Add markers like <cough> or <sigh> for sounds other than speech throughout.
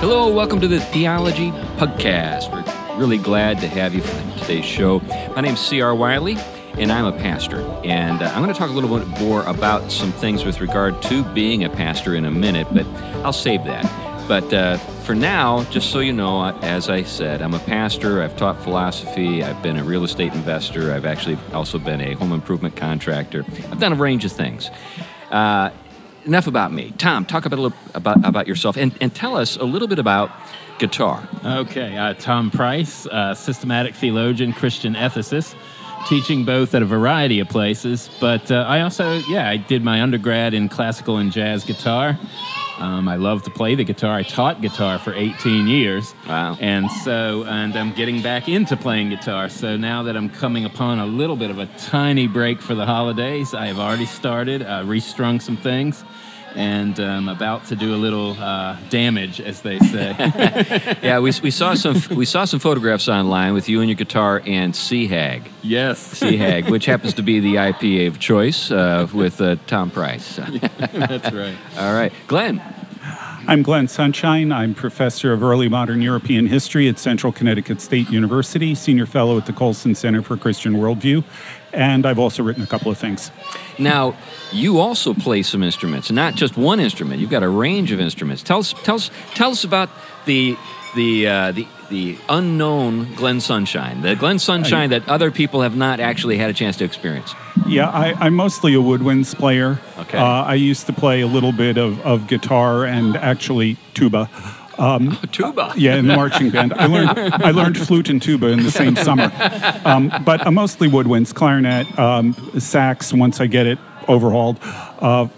Hello, welcome to the Theology Pugcast. We're really glad to have you for today's show. My name's C.R. Wiley, and I'm a pastor. And uh, I'm going to talk a little bit more about some things with regard to being a pastor in a minute, but I'll save that. But uh, for now, just so you know, as I said, I'm a pastor. I've taught philosophy. I've been a real estate investor. I've actually also been a home improvement contractor. I've done a range of things. Uh, enough about me. Tom, talk a little about, about yourself and, and tell us a little bit about guitar. Okay, uh, Tom Price, uh, systematic theologian, Christian ethicist, teaching both at a variety of places. But uh, I also, yeah, I did my undergrad in classical and jazz guitar. Um, I love to play the guitar. I taught guitar for 18 years. Wow. And so, and I'm getting back into playing guitar. So now that I'm coming upon a little bit of a tiny break for the holidays, I have already started, uh, restrung some things and I'm um, about to do a little uh, damage, as they say. <laughs> yeah, we, we saw some we saw some photographs online with you and your guitar and Sea Hag. Yes, Sea Hag, which <laughs> happens to be the IPA of choice uh, with uh, Tom Price. <laughs> That's right. All right, Glenn. I'm Glenn Sunshine. I'm professor of early modern European history at Central Connecticut State University, senior fellow at the Colson Center for Christian Worldview, and I've also written a couple of things. Now, you also play some instruments, not just one instrument. You've got a range of instruments. Tell us, tell us, tell us about the the uh, the the unknown Glenn Sunshine, the Glenn Sunshine that other people have not actually had a chance to experience. Yeah, I, am mostly a woodwinds player. Okay. Uh, I used to play a little bit of, of guitar and actually tuba. Um, oh, <laughs> tuba. Yeah, in the marching band. I learned I learned flute and tuba in the same <laughs> summer. Um, but uh, mostly woodwinds, clarinet, um, sax. Once I get it overhauled, uh,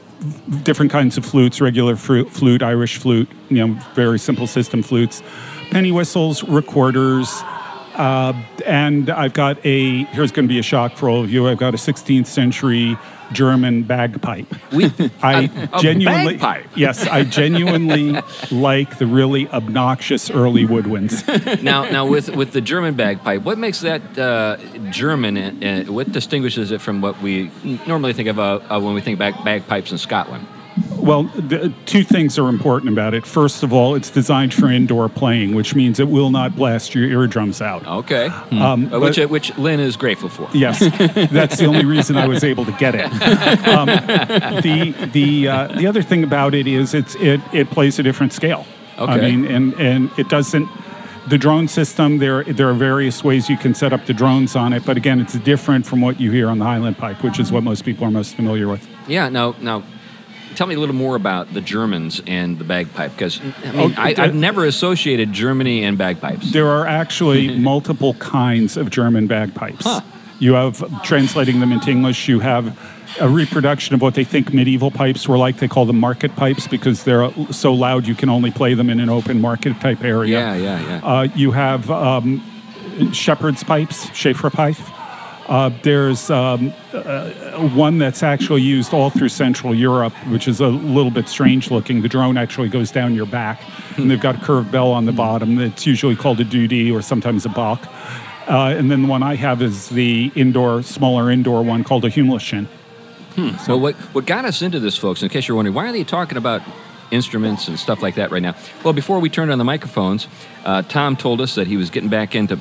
different kinds of flutes, regular flute, Irish flute. You know, very simple system flutes, penny whistles, recorders. Uh, and I've got a, here's going to be a shock for all of you. I've got a 16th century German bagpipe. We, <laughs> I a, a genuinely, bagpipe. yes, I genuinely <laughs> like the really obnoxious early woodwinds. <laughs> now, now with with the German bagpipe, what makes that uh, German? Uh, what distinguishes it from what we normally think of uh, when we think about bagpipes in Scotland? Well, the, two things are important about it. First of all, it's designed for indoor playing, which means it will not blast your eardrums out. Okay. Um, which, but, which Lynn is grateful for. Yes, <laughs> that's the only reason I was able to get it. <laughs> Um, the the uh, the other thing about it is it's it it plays a different scale. Okay. I mean, and and it doesn't the drone system there there are various ways you can set up the drones on it but again it's different from what you hear on the highland pipe which is what most people are most familiar with yeah now now tell me a little more about the Germans and the bagpipe, because I mean, I, have never associated Germany and bagpipes. There are actually <laughs> multiple kinds of German bagpipes. Huh. You have translating them into English. You have a reproduction of what they think medieval pipes were like. They call them market pipes because they're so loud you can only play them in an open market type area. Yeah, yeah, yeah. Uh, you have um, shepherd's pipes, Schäfer pipe. Uh, there's um, uh, one that's actually used all through Central Europe, which is a little bit strange looking. The drone actually goes down your back, and they've got a curved bell on the bottom. It's usually called a Dudi or sometimes a Bock. Uh, and then the one I have is the indoor, smaller indoor one called a Hümmelchen. Hmm. So what, what got us into this, folks, in case you're wondering, why are they talking about instruments and stuff like that right now? Well, before we turned on the microphones, uh, Tom told us that he was getting back into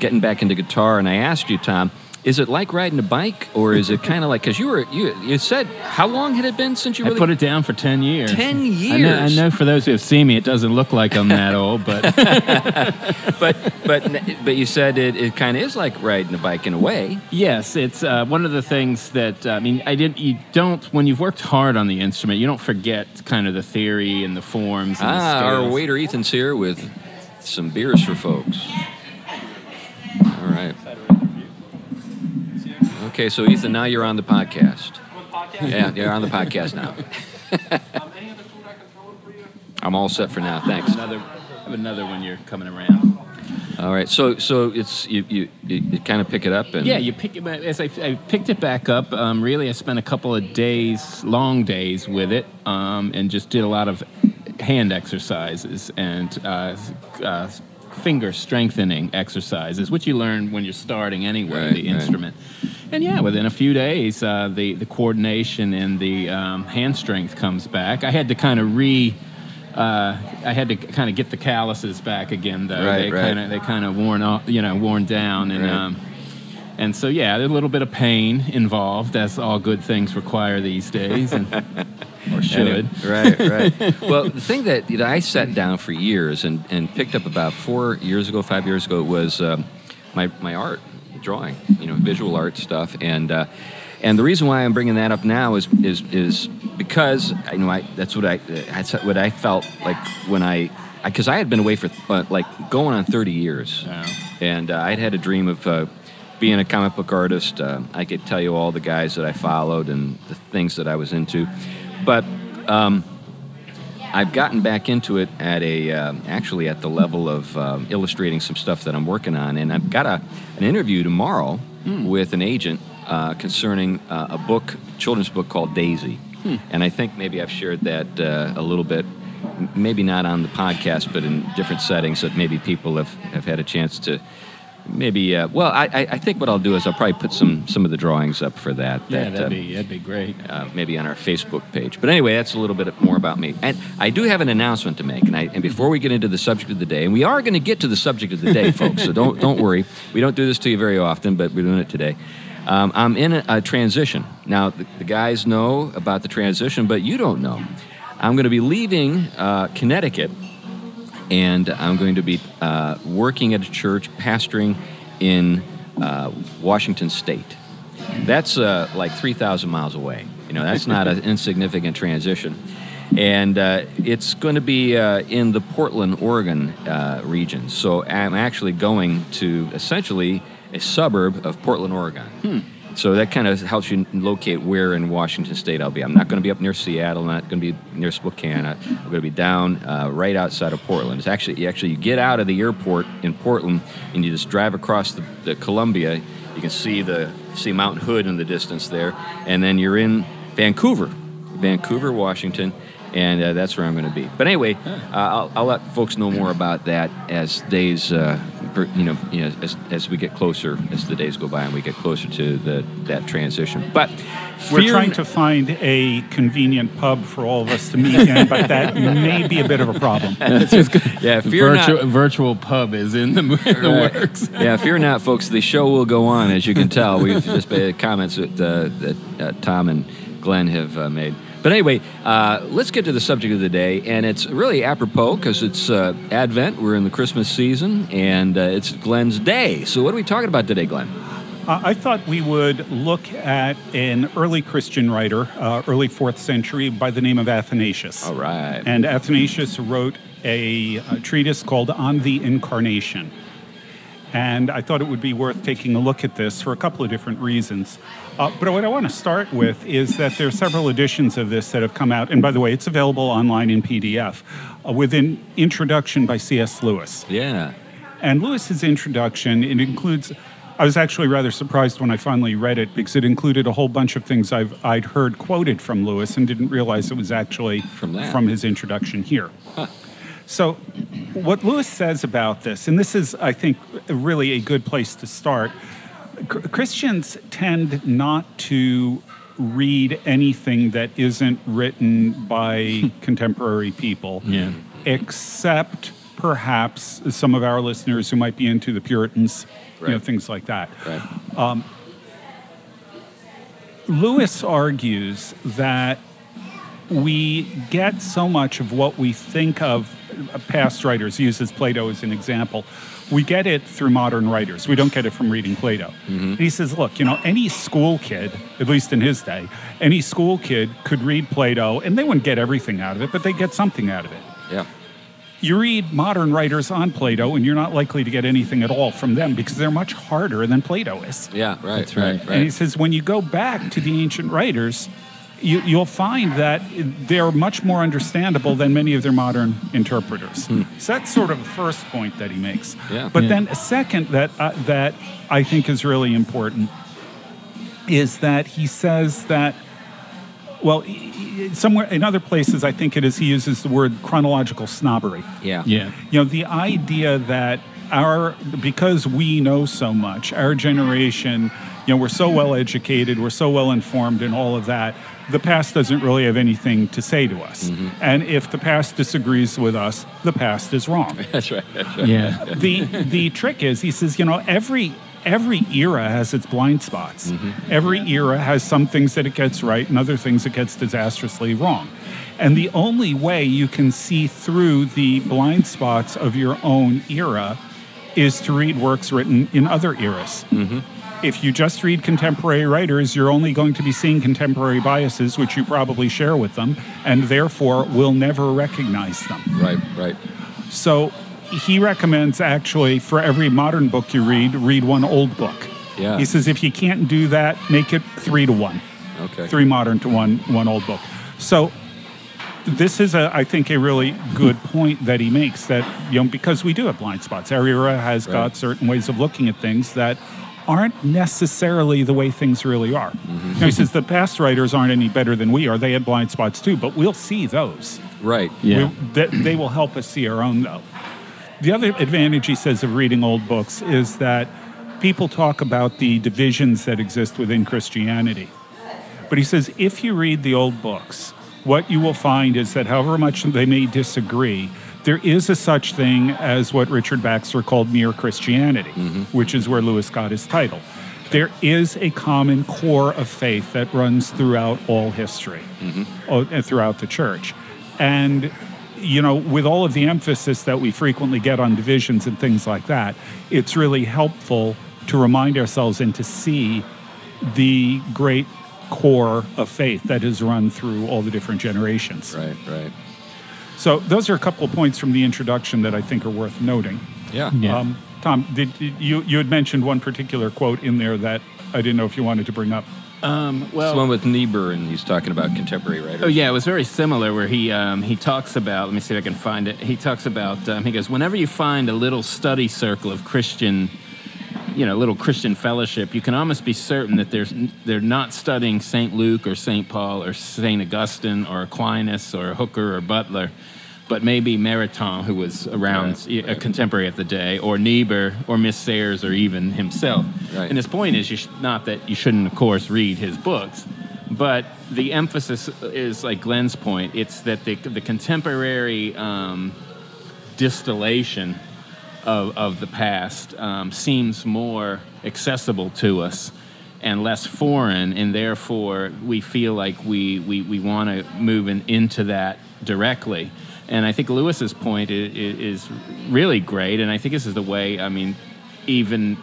getting back into guitar, and I asked you, Tom, is it like riding a bike, or is it kind of like because you were you you said how long had it been since you really I put it down for ten years. Ten years. I know, I know for those who have seen me, it doesn't look like I'm that old, but <laughs> <laughs> but but but you said it, it kind of is like riding a bike in a way. Yes, it's uh, one of the things that uh, I mean. I didn't. You don't when you've worked hard on the instrument, you don't forget kind of the theory and the forms. And ah, the our waiter Ethan's here with some beers for folks. All right. Okay, so Ethan, now you're on the podcast. Yeah, you're on the podcast now. <laughs> I'm all set for now. Thanks. Another, have another when you're coming around. All right, so so it's you you, you kind of pick it up and yeah, you pick it as I, I picked it back up. Um, really, I spent a couple of days, long days with it, um, and just did a lot of hand exercises and uh, uh, finger strengthening exercises, which you learn when you're starting anyway right, the instrument. And yeah, within a few days, uh, the the coordination and the um, hand strength comes back. I had to kind of re uh, I had to kind of get the calluses back again, though. Right, they right. kind of they kind of worn off, you know, worn down, and Right. um, and so yeah, there's a little bit of pain involved, as all good things require these days, and <laughs> or should. Anyway, right, right. <laughs> well, the thing that you know, I sat down for years and, and picked up about four years ago, five years ago, was um, my, my art, drawing, you know, visual art stuff. And uh, and the reason why I'm bringing that up now is is is because you know I that's what I that's what I felt like when I because I, had been away for uh, like going on 30 years, Wow. and uh, I'd had a dream of. Uh, being a comic book artist, uh, I could tell you all the guys that I followed and the things that I was into. But um, I've gotten back into it at a um, actually at the level of um, illustrating some stuff that I'm working on, and I've got a an interview tomorrow with an agent uh, concerning uh, a book, children's book called Daisy, and I think maybe I've shared that uh, a little bit, maybe not on the podcast, but in different settings that maybe people have, have had a chance to. Maybe uh, well, I, I think what I'll do is I'll probably put some some of the drawings up for that. Yeah, that, that'd uh, be that'd be great. uh, maybe on our Facebook page. But anyway, that's a little bit more about me. And I do have an announcement to make. And, I, and before we get into the subject of the day, and we are going to get to the subject of the day, folks. So don't don't worry. We don't do this to you very often, but we're doing it today. Um, I'm in a, a transition now. The, the guys know about the transition, but you don't know. I'm going to be leaving uh, Connecticut and I'm going to be uh, working at a church, pastoring in uh, Washington State. That's uh, like 3,000 miles away. You know, that's not an <laughs> insignificant transition. And uh, it's going to be uh, in the Portland, Oregon uh, region. So I'm actually going to essentially a suburb of Portland, Oregon. So that kind of helps you locate where in Washington State I'll be. I'm not going to be up near Seattle. I'm not going to be near Spokane. I'm going to be down uh, right outside of Portland. It's actually you actually you get out of the airport in Portland and you just drive across the, the Columbia. You can see the see Mount Hood in the distance there, and then you're in Vancouver, Vancouver, Washington. And uh, that's where I'm going to be. But anyway, uh, I'll, I'll let folks know more about that as days, uh, you know, you know as, as we get closer, as the days go by, and we get closer to the that transition. But We're fear- trying to find a convenient pub for all of us to meet in, but that <laughs> may be a bit of a problem. <laughs> yeah, fear virtual, not. virtual pub is in the, <laughs> in the Right. works. yeah, fear not, folks. The show will go on, as you can tell. We've just made comments that, uh, that uh, Tom and Glenn have uh, made. But anyway, uh, let's get to the subject of the day, and it's really apropos because it's uh, Advent. We're in the Christmas season, and uh, it's Glenn's day. So, what are we talking about today, Glenn? Uh, I thought we would look at an early Christian writer, uh, early fourth century, by the name of Athanasius. All right. And Athanasius wrote a, a treatise called On the Incarnation. And I thought it would be worth taking a look at this for a couple of different reasons. Uh, but what I want to start with is that there are several editions of this that have come out. And by the way, it's available online in PDF uh, with an introduction by C.S. Lewis. yeah. And Lewis's introduction, it includes. I was actually rather surprised when I finally read it because it included a whole bunch of things I've, I'd heard quoted from Lewis and didn't realize it was actually From that. from his introduction here. So, what Lewis says about this, and this is, I think, really a good place to start. Chr- Christians tend not to read anything that isn't written by <laughs> contemporary people Yeah. except perhaps some of our listeners who might be into the Puritans, you know, things like that. Right. Um, Lewis argues that we get so much of what we think of Uh, past writers, uses Plato as an example. We get it through modern writers. We don't get it from reading Plato. And he says, look, you know, any school kid, at least in his day, any school kid could read Plato and they wouldn't get everything out of it, but they get something out of it. Yeah. You read modern writers on Plato, and you're not likely to get anything at all from them because they're much harder than Plato is. Yeah. Right. That's right. Right. And he says when you go back to the ancient writers, you, you'll find that they're much more understandable than many of their modern interpreters. So that's sort of the first point that he makes. Yeah. But Yeah. then a second that uh, that I think is really important is that he says that well, he- he- somewhere in other places, I think it is he uses the word chronological snobbery Yeah. Yeah. you know the idea that our because we know so much our generation you know we're so well educated we're so well informed and all of that the past doesn't really have anything to say to us. Mm-hmm. And if the past disagrees with us, the past is wrong. <laughs> That's right. That's right. Yeah. the the trick is he says you know every every era has its blind spots every era has some things that it gets right and other things it gets disastrously wrong and the only way you can see through the blind spots of your own era is to read works written in other eras if you just read contemporary writers, you're only going to be seeing contemporary biases, which you probably share with them, and therefore will never recognize them. Right. Right. So he recommends actually for every modern book you read, read one old book. Yeah. He says if you can't do that, make it three to one, Okay. three modern to one one old book. So this is a I think a really good point that he makes that you know because we do have blind spots. Every era has Right. got certain ways of looking at things that aren't necessarily the way things really are. Mm-hmm. You know, he says the past writers aren't any better than we are. They had blind spots too, but we'll see those. Right. Yeah. We, that they will help us see our own, though. The other advantage, he says, of reading old books is that people talk about the divisions that exist within Christianity. But he says if you read the old books, what you will find is that however much they may disagree, there is a such thing as what Richard Baxter called mere Christianity, mm-hmm. which is where Lewis got his title. There is a common core of faith that runs throughout all history, mm-hmm. oh, and throughout the church. And, you know, with all of the emphasis that we frequently get on divisions and things like that, it's really helpful to remind ourselves and to see the great core of faith that has run through all the different generations. Right. Right. So those are a couple of points from the introduction that I think are worth noting. Yeah. Yeah. Um, Tom, did did you you had mentioned one particular quote in there that I didn't know if you wanted to bring up. Um, It's well, the one with Niebuhr, and he's talking about contemporary writers. Oh yeah, it was very similar. Where he um, he talks about. Let me see if I can find it. He talks about. Um, he goes, whenever you find a little study circle of Christian, you know, little Christian fellowship, you can almost be certain that there's they're not studying Saint Luke or Saint Paul or Saint Augustine or Aquinas or Hooker or Butler. But maybe Maritain, who was around Right, a contemporary at the day, or Niebuhr, or Miss Sayers, or even himself. Right. And his point is, you sh- not that you shouldn't, of course, read his books, but the emphasis is like Glenn's point. It's that the, the contemporary um, distillation of, of the past um, seems more accessible to us and less foreign, and therefore we feel like we, we, we want to move in, into that directly. And I think Lewis's point is, is really great, and I think this is the way, I mean, even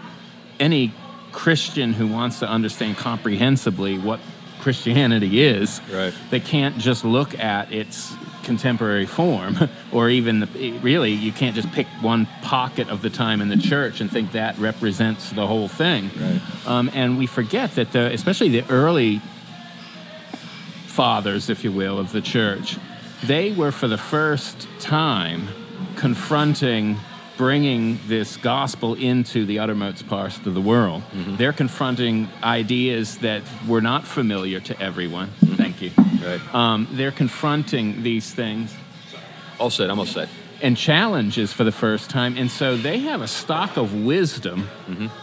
any Christian who wants to understand comprehensively what Christianity is, Right. they can't just look at its contemporary form, <laughs> or even the, really, you can't just pick one pocket of the time in the church and think that represents the whole thing. Right. Um, and we forget that, the, especially the early fathers, if you will, of the church, they were for the first time confronting bringing this gospel into the uttermost parts of the world. They're confronting ideas that were not familiar to everyone. Right. Um, they're confronting these things All set. I'm all set. and challenges for the first time. And so they have a stock of wisdom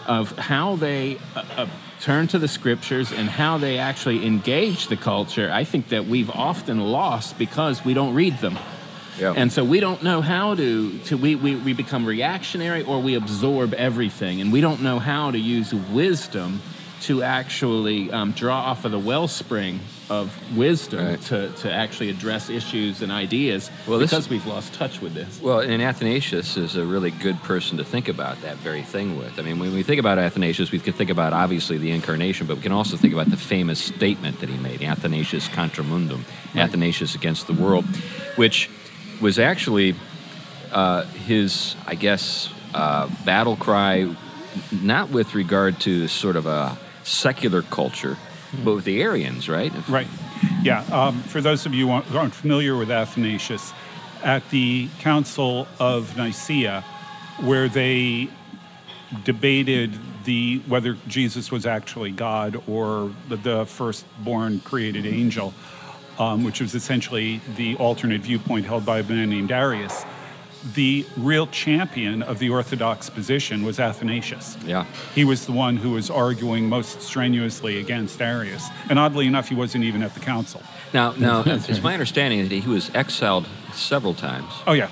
of how they uh, uh, turn to the scriptures and how they actually engage the culture. I think that we've often lost because we don't read them. Yeah. And so we don't know how to, to we, we, we become reactionary or we absorb everything. And we don't know how to use wisdom to actually um, draw off of the wellspring of wisdom Right. to, to actually address issues and ideas Well, this- because we've lost touch with this. Well, and Athanasius is a really good person to think about that very thing with. I mean, when we think about Athanasius, we can think about obviously the incarnation, but we can also think about the famous statement that he made, Athanasius contra mundum, Athanasius against the world, which was actually uh, his, I guess, uh, battle cry, not with regard to sort of a secular culture, with the Arians, right? Right. Yeah. Um, for those of you who aren't familiar with Athanasius, at the Council of Nicaea, where they debated the whether Jesus was actually God or the, the firstborn created angel, um, which was essentially the alternate viewpoint held by a man named Arius. The real champion of the Orthodox position was Athanasius. Yeah. He was the one who was arguing most strenuously against Arius. And oddly enough, he wasn't even at the council. Now, now, it's my understanding that he was exiled several times. Oh, yeah.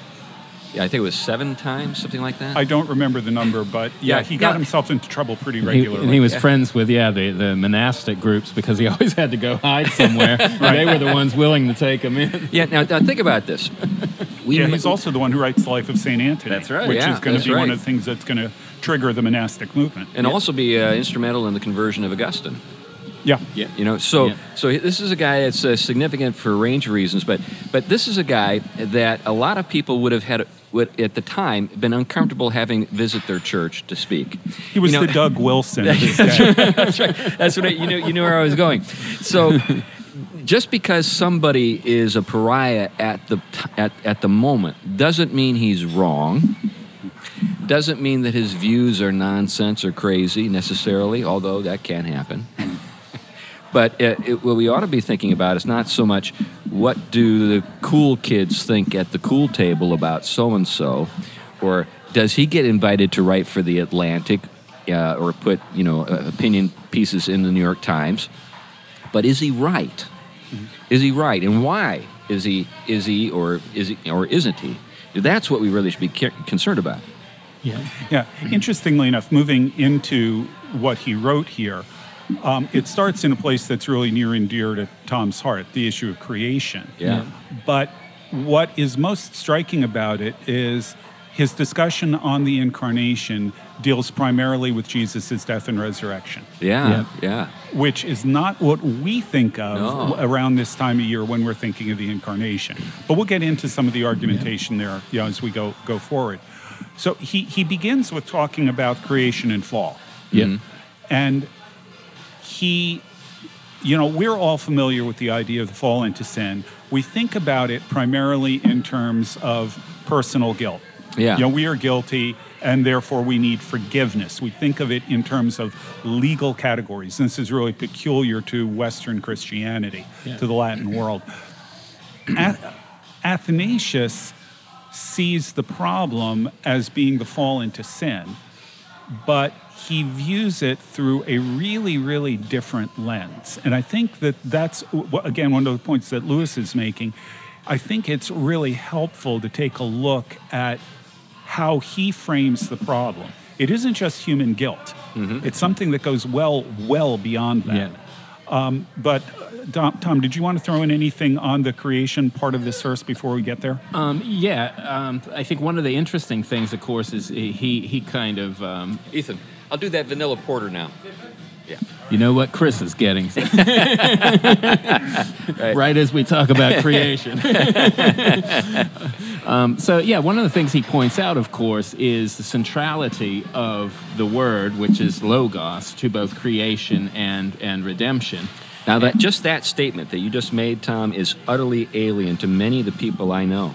Yeah, I think it was seven times, something like that. I don't remember the number, but yeah, Yeah, he got yeah. himself into trouble pretty He, regularly. and he was Yeah. friends with yeah the, the monastic groups because he <laughs> always had to go hide <laughs> somewhere. and They were the ones willing to take him in. yeah. Now, now think about this. <laughs> We yeah, he's also the one who writes the life of St. Anthony. That's right, Which yeah, is going to that's be one of the things that's going to trigger the monastic movement. and also be uh, instrumental in the conversion of Augustine. Yeah. Yeah. You know, so Yeah. so this is a guy that's uh, significant for a range of reasons, but but this is a guy that a lot of people would have had would at the time been uncomfortable having visit their church to speak. He was You know- the Doug Wilson. <laughs> That's right. That's what I, you knew. You knew where I was going. So, just because somebody is a pariah at the at at the moment doesn't mean he's wrong. Doesn't mean that his views are nonsense or crazy necessarily, although that can happen. But uh, it, what we ought to be thinking about is not so much what do the cool kids think at the cool table about so and so, or does he get invited to write for the Atlantic uh, or put you know uh, opinion pieces in the New York Times? But is he right? Is he right, and why is he is he or is he or isn't he? That's what we really should be concerned about. Yeah. Yeah. Interestingly enough, moving into what he wrote here, um, it starts in a place that's really near and dear to Tom's heart the issue of creation. Yeah. But what is most striking about it is his discussion on the incarnation deals primarily with Jesus' death and resurrection, Yeah, Yeah. yeah. which is not what we think of No. around this time of year when we're thinking of the incarnation. But we'll get into some of the argumentation there you know, as we go, go forward. So he, he begins with talking about creation and fall. Yeah. And he, you know, we're all familiar with the idea of the fall into sin. We think about it primarily in terms of personal guilt. Yeah. You know, we are guilty and therefore we need forgiveness. We think of it in terms of legal categories. This is really peculiar to Western Christianity, Yeah. to the Latin world. Ath- Athanasius sees the problem as being the fall into sin but he views it through a really, really different lens. And I think that that's, again, one of the points that Lewis is making. I think it's really helpful to take a look at how he frames the problem. It isn't just human guilt, it's something that goes well, well beyond that. Yeah. But, uh, Tom, Tom, did you want to throw in anything on the creation part of this verse before we get there? Um, yeah, um, I think one of the interesting things, of course, is he he kind of um, Ethan, I'll do that vanilla porter now. Yeah. you know what Chris is getting <laughs> <laughs> right. as we talk about <laughs> creation. um, so yeah, one of the things he points out, of course, is the centrality of the word, which is logos, to both creation and and redemption. Now that just that statement that you just made, Tom, is utterly alien to many of the people I know.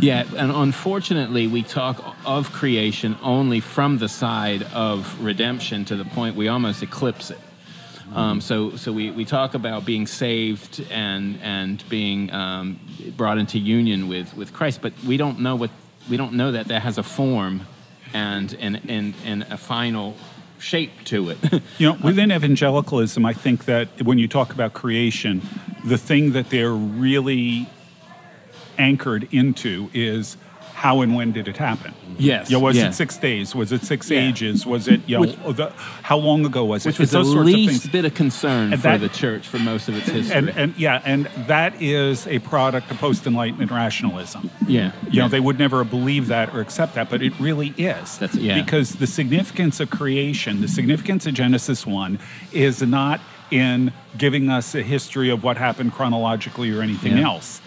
Yeah, and unfortunately, we talk of creation only from the side of redemption to the point we almost eclipse it. Um, so, so we, we talk about being saved and and being um, brought into union with, with Christ, but we don't know what we don't know that that has a form and and and, and a final shape to it. <laughs> You know, within evangelicalism, I think that when you talk about creation, the thing that they're really anchored into is how and when did it happen? Yes, You know, was yeah. it six days? Was it six Yeah. ages? Was it, you know, Which- the, how long ago was it? Which was It's those the sorts of least things. bit of concern And for that- the church for most of its history. And, and yeah, and that is a product of post Enlightenment rationalism. yeah, You know, they would never believe that or accept that, but it really is. That's- yeah. Because the significance of creation, the significance of Genesis 1, is not in giving us a history of what happened chronologically or anything Yeah. else.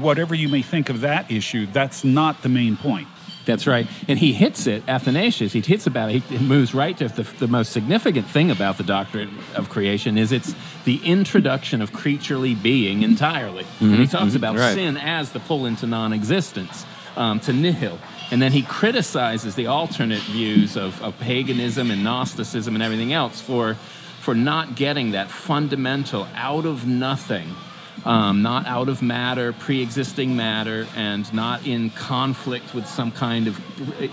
Whatever you may think of that issue, that's not the main point. That's right. And he hits it, Athanasius, he hits about it. He moves right to the, the most significant thing about the doctrine of creation is it's the introduction of creaturely being entirely. and he talks about right. sin as the pull into non-existence, um, to nihil. And then he criticizes the alternate views of, of paganism and Gnosticism and everything else for, for not getting that fundamental, out of nothing, um, not out of matter, pre existing matter, and not in conflict with some kind of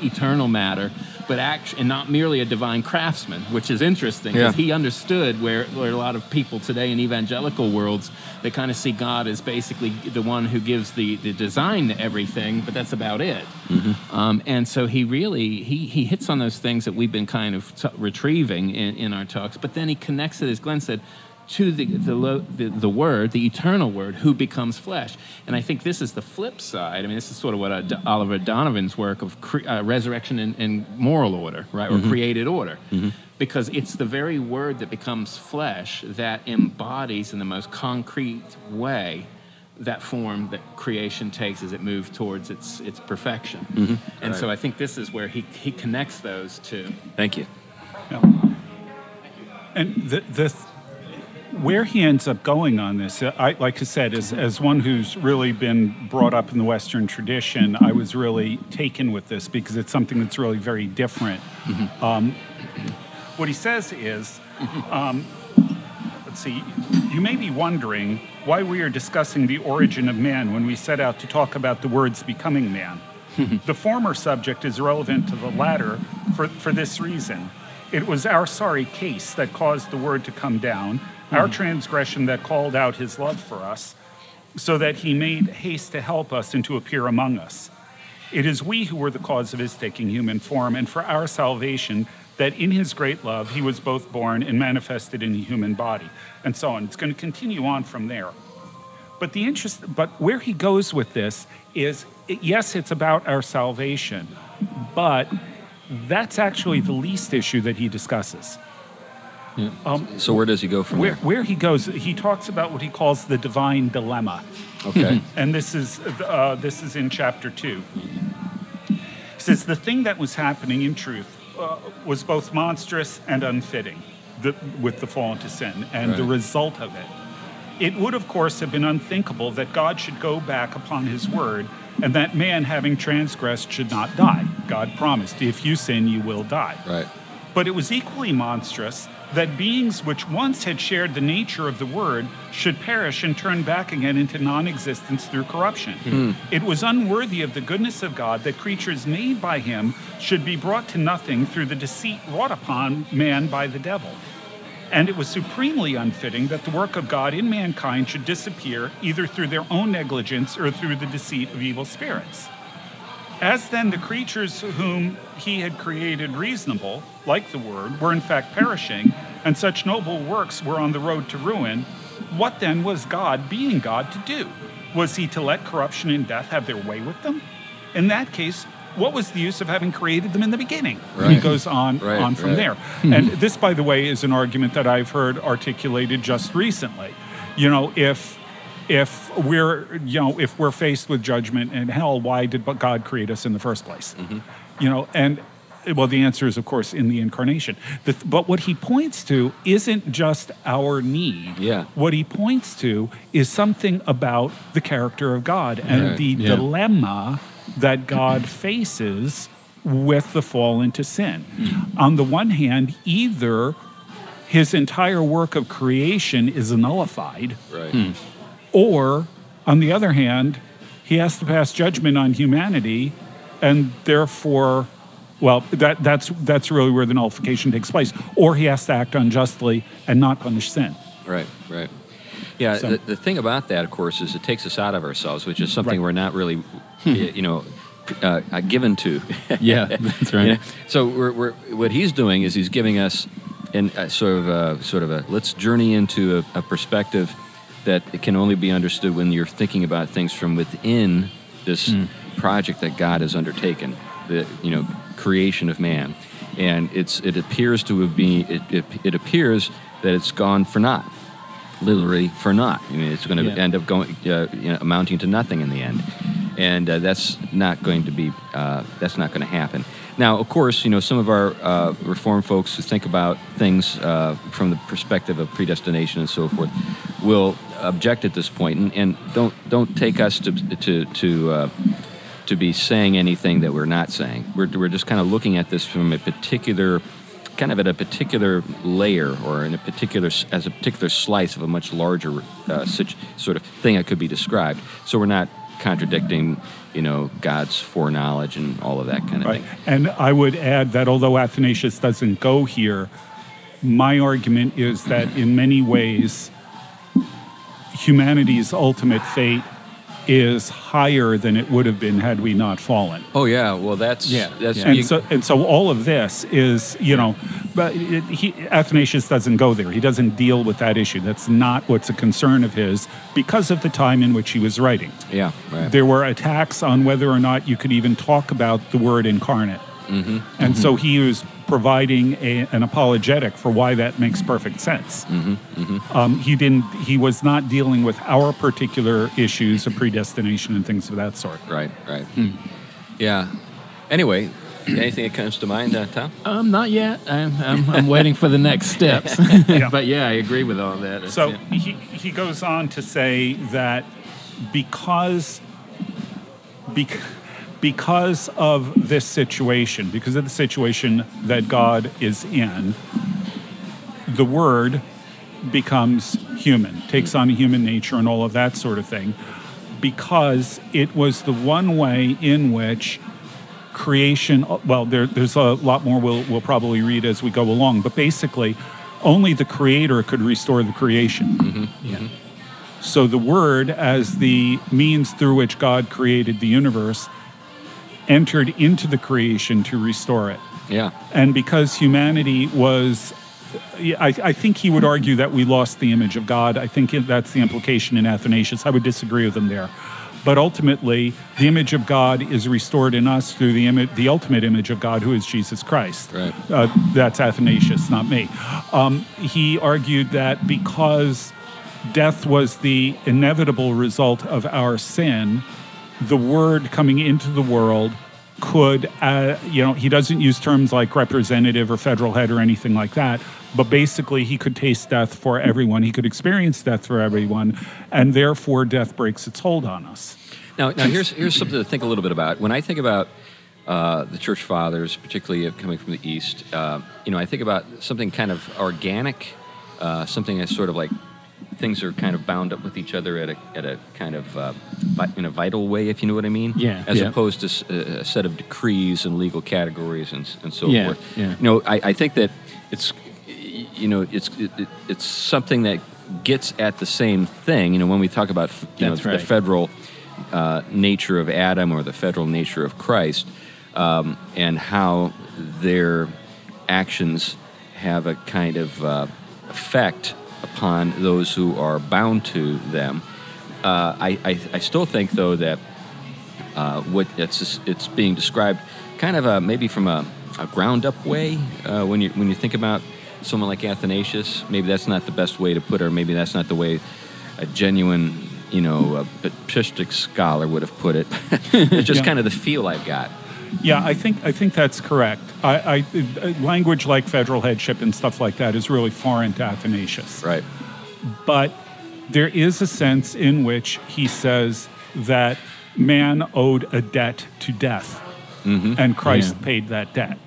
eternal matter, but act- and not merely a divine craftsman, which is interesting because Yeah. he understood where, where a lot of people today in evangelical worlds they kind of see God as basically the one who gives the, the design to everything, but that's about it. Um, and so he really he, he hits on those things that we've been kind of t- retrieving in, in our talks, but then he connects it, as Glenn said, to the the, the the word, the eternal word, who becomes flesh. And I think this is the flip side. I mean, this is sort of what uh, D- Oliver O'Donovan's work of cre- uh, resurrection and, and moral order, right, or created order. Because it's the very word that becomes flesh that embodies in the most concrete way that form that creation takes as it moves towards its its perfection. And so I think this is where he, he connects those two. Thank you. Yeah. And the, the where he ends up going on this, I, like I said, as, as one who's really been brought up in the Western tradition, I was really taken with this because it's something that's really very different. Um, what he says is, um, let's see, you may be wondering why we are discussing the origin of man when we set out to talk about the words becoming man. <laughs> the former subject is relevant to the latter for, for this reason. It was our sorry case that caused the word to come down, our transgression that called out his love for us, so that he made haste to help us and to appear among us. It is we who were the cause of his taking human form, and for our salvation, that in his great love he was both born and manifested in a human body, and so on. It's going to continue on from there. But the interest, but where he goes with this is, yes, it's about our salvation, but that's actually the least issue that he discusses. So where does he go from Where, there? where he goes, he talks about what he calls the divine dilemma. Okay. <laughs> And this is, uh, this is in chapter 2. He says, The thing that was happening in truth uh, was both monstrous and unfitting the, with the fall into sin and the result of it. It would, of course, have been unthinkable that God should go back upon his word and that man, having transgressed, should not die. God promised, If you sin, you will die. right. But it was equally monstrous that beings which once had shared the nature of the Word should perish and turn back again into non existence through corruption. Hmm. Hmm. It was unworthy of the goodness of God that creatures made by Him should be brought to nothing through the deceit wrought upon man by the devil. And it was supremely unfitting that the work of God in mankind should disappear either through their own negligence or through the deceit of evil spirits. As then the creatures whom he had created reasonable, like the word, were in fact perishing, and such noble works were on the road to ruin, what then was God, being God, to do? Was he to let corruption and death have their way with them? In that case, what was the use of having created them in the beginning? He goes on, Right, on from right. there. and this, by the way, is an argument that I've heard articulated just recently. You know, if if we're you know if we're faced with judgment and hell, why did God create us in the first place? Mm-hmm. You know, and well, the answer is of course in the incarnation. The, but what he points to isn't just our need. Yeah. What he points to is something about the character of God and Right. the Yeah. dilemma that God <clears throat> faces with the fall into sin. On the one hand, either his entire work of creation is nullified, Right. Or on the other hand, he has to pass judgment on humanity, and therefore, well, that, that's, that's really where the nullification takes place. Or he has to act unjustly and not punish sin. Right, right. Yeah, So- the, the thing about that, of course, is it takes us out of ourselves, which is something Right. we're not really, you know, uh, uh, given to. <laughs> Yeah, that's right. You know? So we're, we're, what he's doing is he's giving us an, a sort of a, sort of a let's journey into a, a perspective that it can only be understood when you're thinking about things from within this project that God has undertaken, the you know creation of man, and it's it appears to have been it, it, it appears that it's gone for naught literally for naught. I mean, it's going to Yeah. end up going, uh, you know, amounting to nothing in the end, and uh, that's not going to be, uh, that's not going to happen. Now, of course, you know, some of our uh, reform folks who think about things uh, from the perspective of predestination and so forth will object at this point, and, and don't don't take us to to to. Uh, to be saying anything that we're not saying. We're, we're just kind of looking at this from a particular kind of at a particular layer or in a particular as a particular slice of a much larger uh, situ- sort of thing that could be described. So we're not contradicting, you know, God's foreknowledge and all of that kind of Right. thing. And I would add that although Athanasius doesn't go here, my argument is that in many ways, humanity's ultimate fate is higher than it would have been had we not fallen. Oh yeah, well that's Yeah, that's yeah. And you- so, and so all of this is, you know, but it, he, Athanasius doesn't go there. He doesn't deal with that issue. That's not what's a concern of his because of the time in which he was writing. yeah, right. There were attacks on whether or not you could even talk about the word incarnate. Mm-hmm. And so mm-hmm. he was providing a, an apologetic for why that makes perfect sense. Um, he didn't. He was not dealing with our particular issues of predestination and things of that sort. Right, right. Yeah. Anyway, anything that comes to mind, uh, Tom? Um, not yet. I'm, I'm, I'm waiting for the next <laughs> steps. Yeah. <laughs> but yeah, I agree with all that. So Yeah. he, he goes on to say that because bec- because of this situation, because of the situation that God is in, the Word becomes human, takes on human nature and all of that sort of thing, because it was the one way in which creation well there, there's a lot more we'll, we'll probably read as we go along but basically only the creator could restore the creation yeah. so the word as the means through which god created the universe entered into the creation to restore it. Yeah. and because humanity was I, I think he would argue that we lost the image of god. I think that's the implication in athanasius. I would disagree with him there. But ultimately the image of god is restored in us through the image the ultimate image of god who is jesus christ. Right. uh, that's athanasius not me. Um, he argued that because death was the inevitable result of our sin the word coming into the world could, uh, you know, he doesn't use terms like representative or federal head or anything like that, but basically he could taste death for everyone. He could experience death for everyone, and therefore death breaks its hold on us. Now, now here's here's something to think a little bit about. When I think about uh, the church fathers, particularly coming from the east, uh, you know, I think about something kind of organic, uh, something that's sort of like things are kind of bound up with each other at a at a kind of uh, in a vital way, if you know what I mean. Yeah, As yeah. opposed to a set of decrees and legal categories and and so Yeah, forth. yeah. You know, I, I think that it's you know it's it, it, it's something that gets at the same thing. You know, when we talk about you That's know right. the federal uh, nature of Adam or the federal nature of Christ, um, and how their actions have a kind of uh, effect upon those who are bound to them. Uh, I, I, I still think, though, that uh, what it's it's being described kind of a, maybe from a, a ground up way uh, when you when you think about someone like Athanasius. Maybe that's not the best way to put it, or maybe that's not the way a genuine you know a patristic scholar would have put it. <laughs> it's just Yeah. kind of the feel I've got. Yeah, I think I think that's correct. I, I language like federal headship and stuff like that is really foreign to Athanasius. Right. but there is a sense in which he says that man owed a debt to death mm-hmm. and Christ Yeah. paid that debt,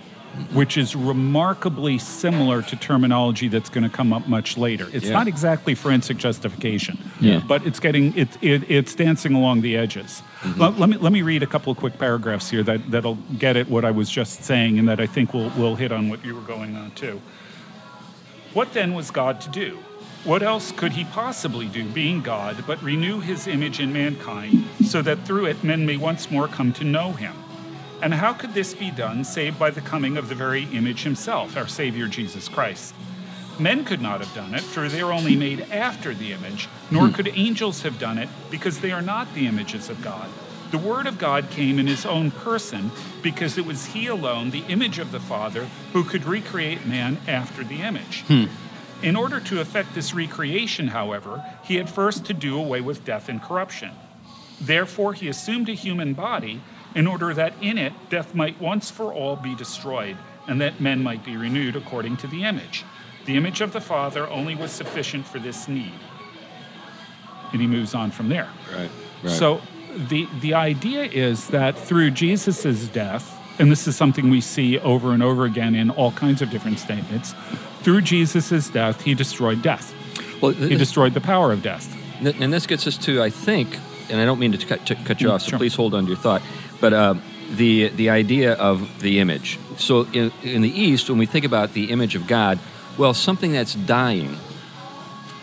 which is remarkably similar to terminology that's going to come up much later. It's Yeah. not exactly forensic justification, Yeah. but it's getting it, it, it's dancing along the edges. Mm-hmm. Let, let me let me read a couple of quick paragraphs here that that'll get at what I was just saying, and that I think will will hit on what you were going on too. What then was God to do? What else could he possibly do, being God, but renew his image in mankind, so that through it men may once more come to know him? And how could this be done save by the coming of the very image himself, our Savior Jesus Christ? Men could not have done it, for they are only made after the image, nor hmm. could angels have done it, because they are not the images of God. The Word of God came in his own person, because it was he alone, the image of the Father, who could recreate man after the image. Hmm. In order to effect this recreation, however, he had first to do away with death and corruption. Therefore, he assumed a human body in order that in it death might once for all be destroyed, and that men might be renewed according to the image. The image of the Father only was sufficient for this need. And he moves on from there. Right. right. So the the idea is that through Jesus' death, and this is something we see over and over again in all kinds of different statements. Through Jesus' death, he destroyed death. Well, He destroyed the power of death. Th- And this gets us to, I think, and I don't mean to cut, to cut you Mm, off, so sure. please hold on to your thought, but uh, the the idea of the image. So in, in the East, when we think about the image of God, well, something that's dying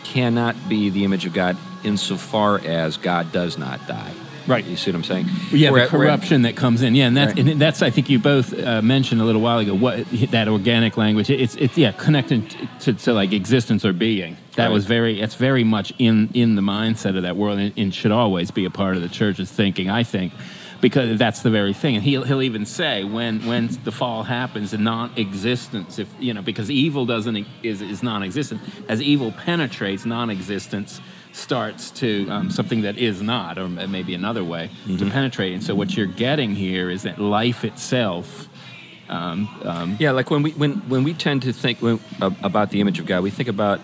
cannot be the image of God insofar as God does not die. Right. You see what I'm saying? Yeah, We're the at- corruption that comes in. Yeah, and that's Right. and that's I think you both uh, mentioned a little while ago. What that organic language? It's it's yeah, connected to, to like existence or being. That Right. was very. It's very much in in the mindset of that world, and, and should always be a part of the church's thinking. I think. Because that's the very thing, and he'll he'll even say when when the fall happens, the non-existence, if you know, because evil doesn't is is non-existent. As evil penetrates non-existence, starts to um, something that is not, or maybe another way to penetrate. And so, what you're getting here is that life itself. Um, um, Yeah, like when we when when we tend to think when, uh, about the image of God, we think about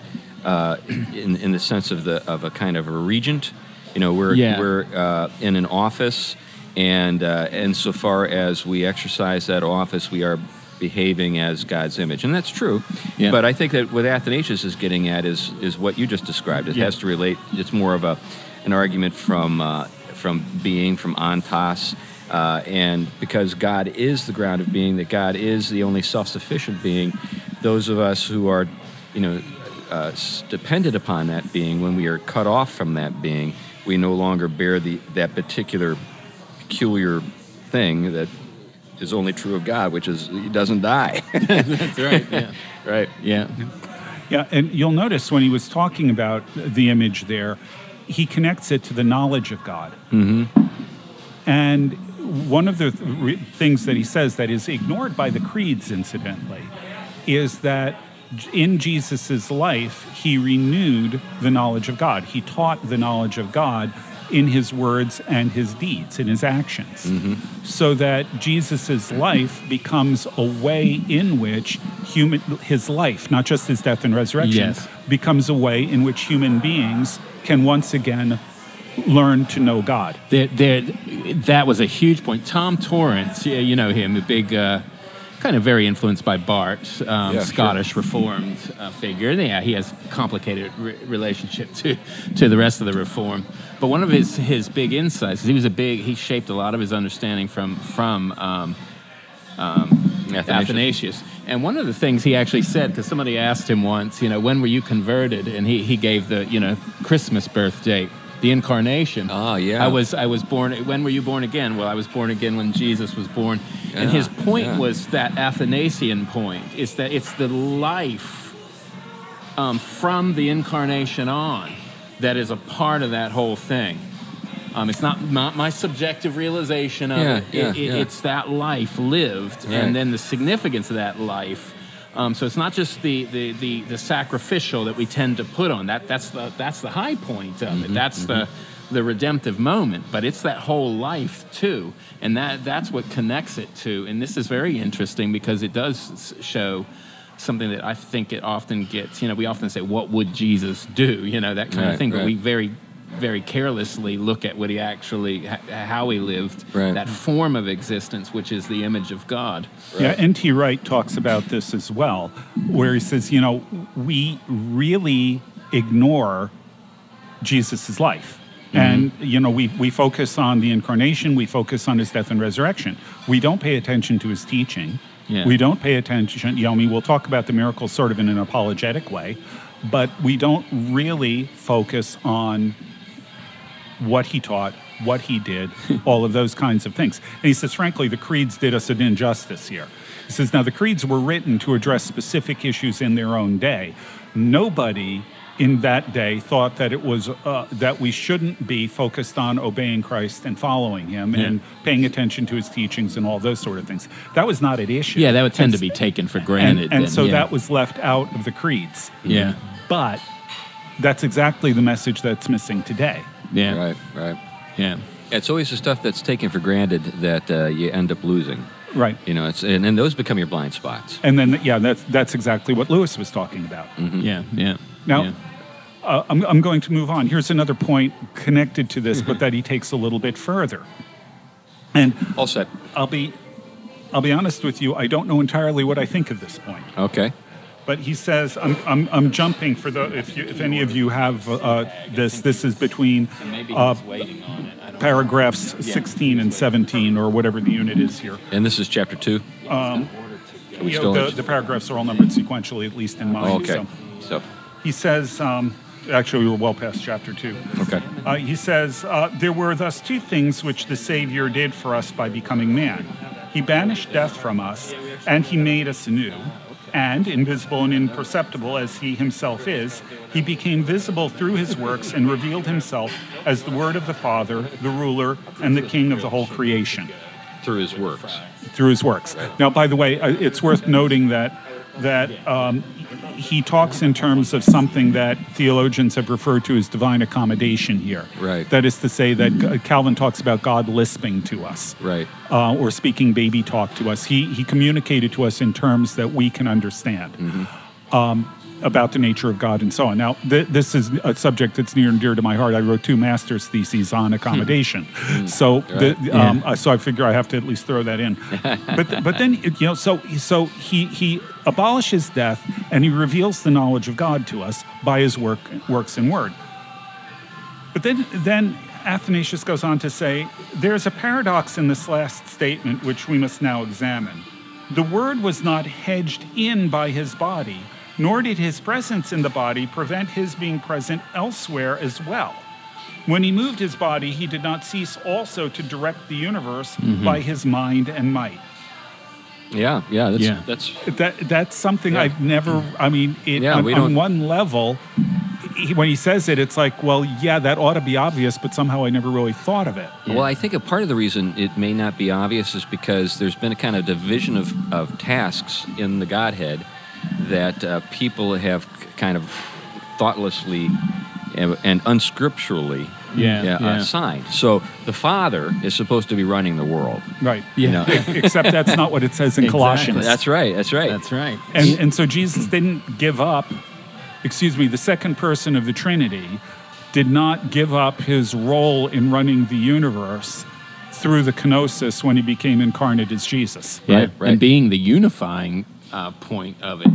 uh, <clears throat> in in the sense of the of a kind of a regent. You know, we're Yeah. we're uh, in an office, and uh, insofar as we exercise that office, we are behaving as God's image, and that's true. Yeah. But I think that what Athanasius is getting at is is what you just described. It Yeah. has to relate. It's more of a an argument from uh, from being from ontos. Uh, and because God is the ground of being, that God is the only self-sufficient being, those of us who are, you know, uh, dependent upon that being, when we are cut off from that being, we no longer bear the that particular peculiar thing that is only true of God, which is He doesn't die. <laughs> that's right. Yeah. <laughs> right. Yeah. Yeah, and you'll notice when he was talking about the image there, he connects it to the knowledge of God. Mm-hmm. And one of the th- things that he says that is ignored by the creeds, incidentally, is that in Jesus' life, he renewed the knowledge of God. He taught the knowledge of God in his words and his deeds, in his actions. So that Jesus' life becomes a way in which human, his life, not just his death and resurrection, Yes. becomes a way in which human beings can once again learn to know God. There, there, that was a huge point. Tom Torrance, yeah, you know him, a big, uh, kind of very influenced by Barth, um, Yeah, sure. Scottish Reformed uh, figure. Yeah, he has complicated re- relationship to to the rest of the Reform. But one of his his big insights, he was a big, he shaped a lot of his understanding from from. Um, Athanasius. Athanasius. And one of the things he actually said, because somebody asked him once, you know, when were you converted? And he, he gave the, you know, Christmas birth date, the incarnation. Ah, yeah. I was I was born. When were you born again? Well, I was born again when Jesus was born. and his point yeah. was that Athanasian point is that it's the life um, from the incarnation on that is a part of that whole thing. Um, it's not, not my subjective realization of Yeah, it. yeah, It- it- yeah. It's that life lived, Right. and then the significance of that life. Um, so it's not just the, the, the, the sacrificial that we tend to put on that. That's the that's the high point of Mm-hmm, it. That's the the redemptive moment. But it's that whole life too, and that that's what connects it to. And this is very interesting because it does show something that I think it often gets. You know, we often say, "What would Jesus do?" You know, that kind Right, of thing. But we very very carelessly look at what he actually how he lived Right. that form of existence which is the image of god Yeah, N.T. Wright talks about this as well, where he says, you know, we really ignore Jesus' life. Mm-hmm. And, you know, we, we focus on the incarnation, we focus on his death and resurrection. We don't pay attention to his teaching. Yeah. We don't pay attention, you know, I mean, we'll talk about the miracles sort of in an apologetic way, but we don't really focus on what he taught, what he did, <laughs> all of those kinds of things. And he says, frankly, the creeds did us an injustice here. He says, now the creeds were written to address specific issues in their own day. Nobody in that day thought that it was uh, that we shouldn't be focused on obeying Christ and following Him and paying attention to His teachings and all those sort of things. That was not at issue. yeah that would tend And to be taken for granted and then, so yeah. that was left out of the creeds. yeah But that's exactly the message that's missing today. yeah Right, right. yeah It's always the stuff that's taken for granted that uh, you end up losing. Right. You know, it's and, and those become your blind spots. And then, yeah, that's that's exactly what Lewis was talking about. yeah yeah Now, yeah. Uh, I'm, I'm going to move on. Here's another point connected to this, but that he takes a little bit further. And All set. I'll be I'll be honest with you, I don't know entirely what I think of this point. Okay. But he says, I'm, I'm, I'm jumping for the, if, you, if any of you have uh, this, this is between uh, he's waiting on it. I don't paragraphs 16 and 17, or whatever the unit is here. And this is chapter two. You know, the, the paragraphs are all numbered sequentially, at least in mine. okay. So So, he says, um, actually, we're well past chapter two. okay. Uh, he says, uh, There were thus two things which the Savior did for us by becoming man. He banished death from us, and he made us anew. And, invisible and imperceptible as he himself is, he became visible through his works and revealed himself as the Word of the Father, the ruler, and the King of the whole creation Through his works. through his works. Now, by the way, uh, it's worth noting that that um, he talks in terms of something that theologians have referred to as divine accommodation here. Right. That is to say that Calvin talks about God lisping to us, Right. uh, or speaking baby talk to us. He he communicated to us in terms that we can understand. Um, about the nature of God and so on. Now, th- this is a subject that's near and dear to my heart. I wrote two master's theses on accommodation, so the, um, uh, so I figure I have to at least throw that in. but but then you know, so so he he abolishes death and he reveals the knowledge of God to us by his work works and word. But then, then Athanasius goes on to say, There's a paradox in this last statement which we must now examine. The Word was not hedged in by his body, nor did his presence in the body prevent his being present elsewhere as well. When he moved his body, he did not cease also to direct the universe mm-hmm. by his mind and might. Yeah. Yeah. That's, Yeah. That's That that's something Yeah. I've never. I mean, it, Yeah, on, we on one level, he, when he says it, it's like, well, yeah, that ought to be obvious, but somehow I never really thought of it. Well, I think a part of the reason it may not be obvious is because there's been a kind of division of, of tasks in the Godhead that uh, people have kind of thoughtlessly and, and unscripturally Yeah, uh, yeah. assigned. So the Father is supposed to be running the world. Right. You know? <laughs> Except that's not what it says in <laughs> Exactly. Colossians. That's right. That's right. That's right. and, and so Jesus didn't give up, excuse me, the second person of the Trinity did not give up his role in running the universe through the kenosis when he became incarnate as Jesus. Yeah, Right, right. and being the unifying uh, point of it.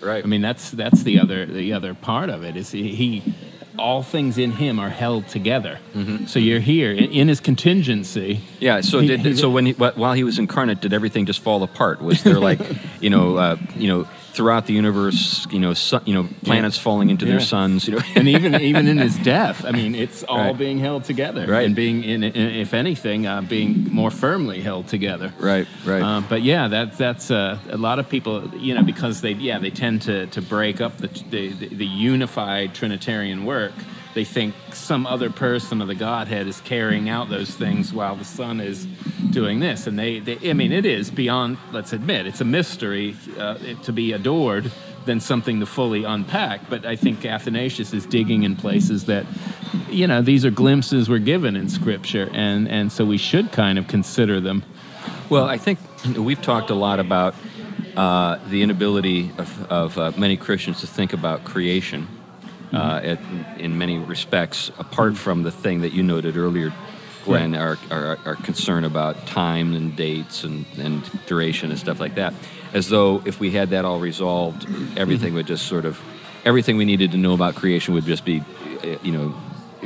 right. I mean, that's that's the other the other part of it is he, he all things in him are held together. So you're here in, in his contingency. Yeah. So did he- so when he, while he was incarnate, did everything just fall apart? Was there like, <laughs> you know, uh, you know, throughout the universe, you know, su- you know, planets falling into their suns, you know? and even even in his <laughs> death, I mean, it's all Right. being held together, Right. And being, in, in, if anything, uh, being more firmly held together. right. Right. Uh, but yeah, that, that's uh, a lot of people, you know, because they yeah they tend to, to break up the, the the unified Trinitarian work. They think some other person of the Godhead is carrying out those things while the Son is doing this, and they, they I mean, it is beyond. Let's admit, it's a mystery uh, it- to be adored than something to fully unpack. But I think Athanasius is digging in places that, you know, these are glimpses we're given in Scripture, and and so we should kind of consider them. Well, I think we've talked a lot about uh, the inability of, of uh, many Christians to think about creation uh, at, in many respects, apart from the thing that you noted earlier, Glenn, our, our, our concern about time and dates and, and duration and stuff like that. As though if we had that all resolved, everything would just sort of, everything we needed to know about creation would just be, uh, you know,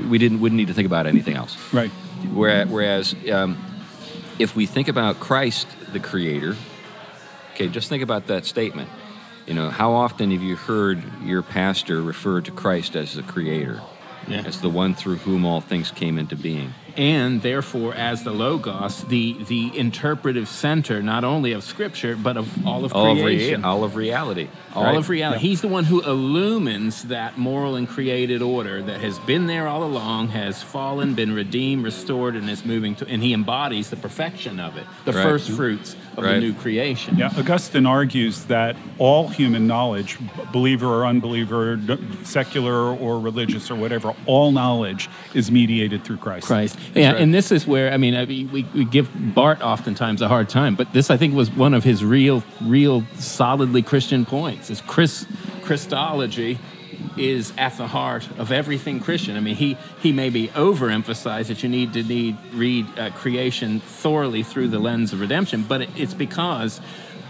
we didn't wouldn't need to think about anything else. Right. Whereas, whereas um, if we think about Christ, the Creator, okay, just think about that statement. You know, how often have you heard your pastor refer to Christ as the Creator, Yeah. as the one through whom all things came into being? And therefore as the logos the the interpretive center not only of scripture but of all of All of, creation rea- all of reality. all right? of reality he's the one who illumines that moral and created order that has been there all along has fallen been redeemed restored and is moving to and he embodies the perfection of it the Right. first fruits of the new creation Yeah, Augustine argues that all human knowledge, believer or unbeliever, secular or religious or whatever, all knowledge is mediated through Christ. Christ. Yeah, right. and this is where I mean, I mean we, we give Barth oftentimes a hard time, but this I think was one of his real, real solidly Christian points. Is Chris Christology is at the heart of everything Christian. I mean, he, he maybe overemphasized that you need to need read uh, creation thoroughly through the lens of redemption, but it, it's because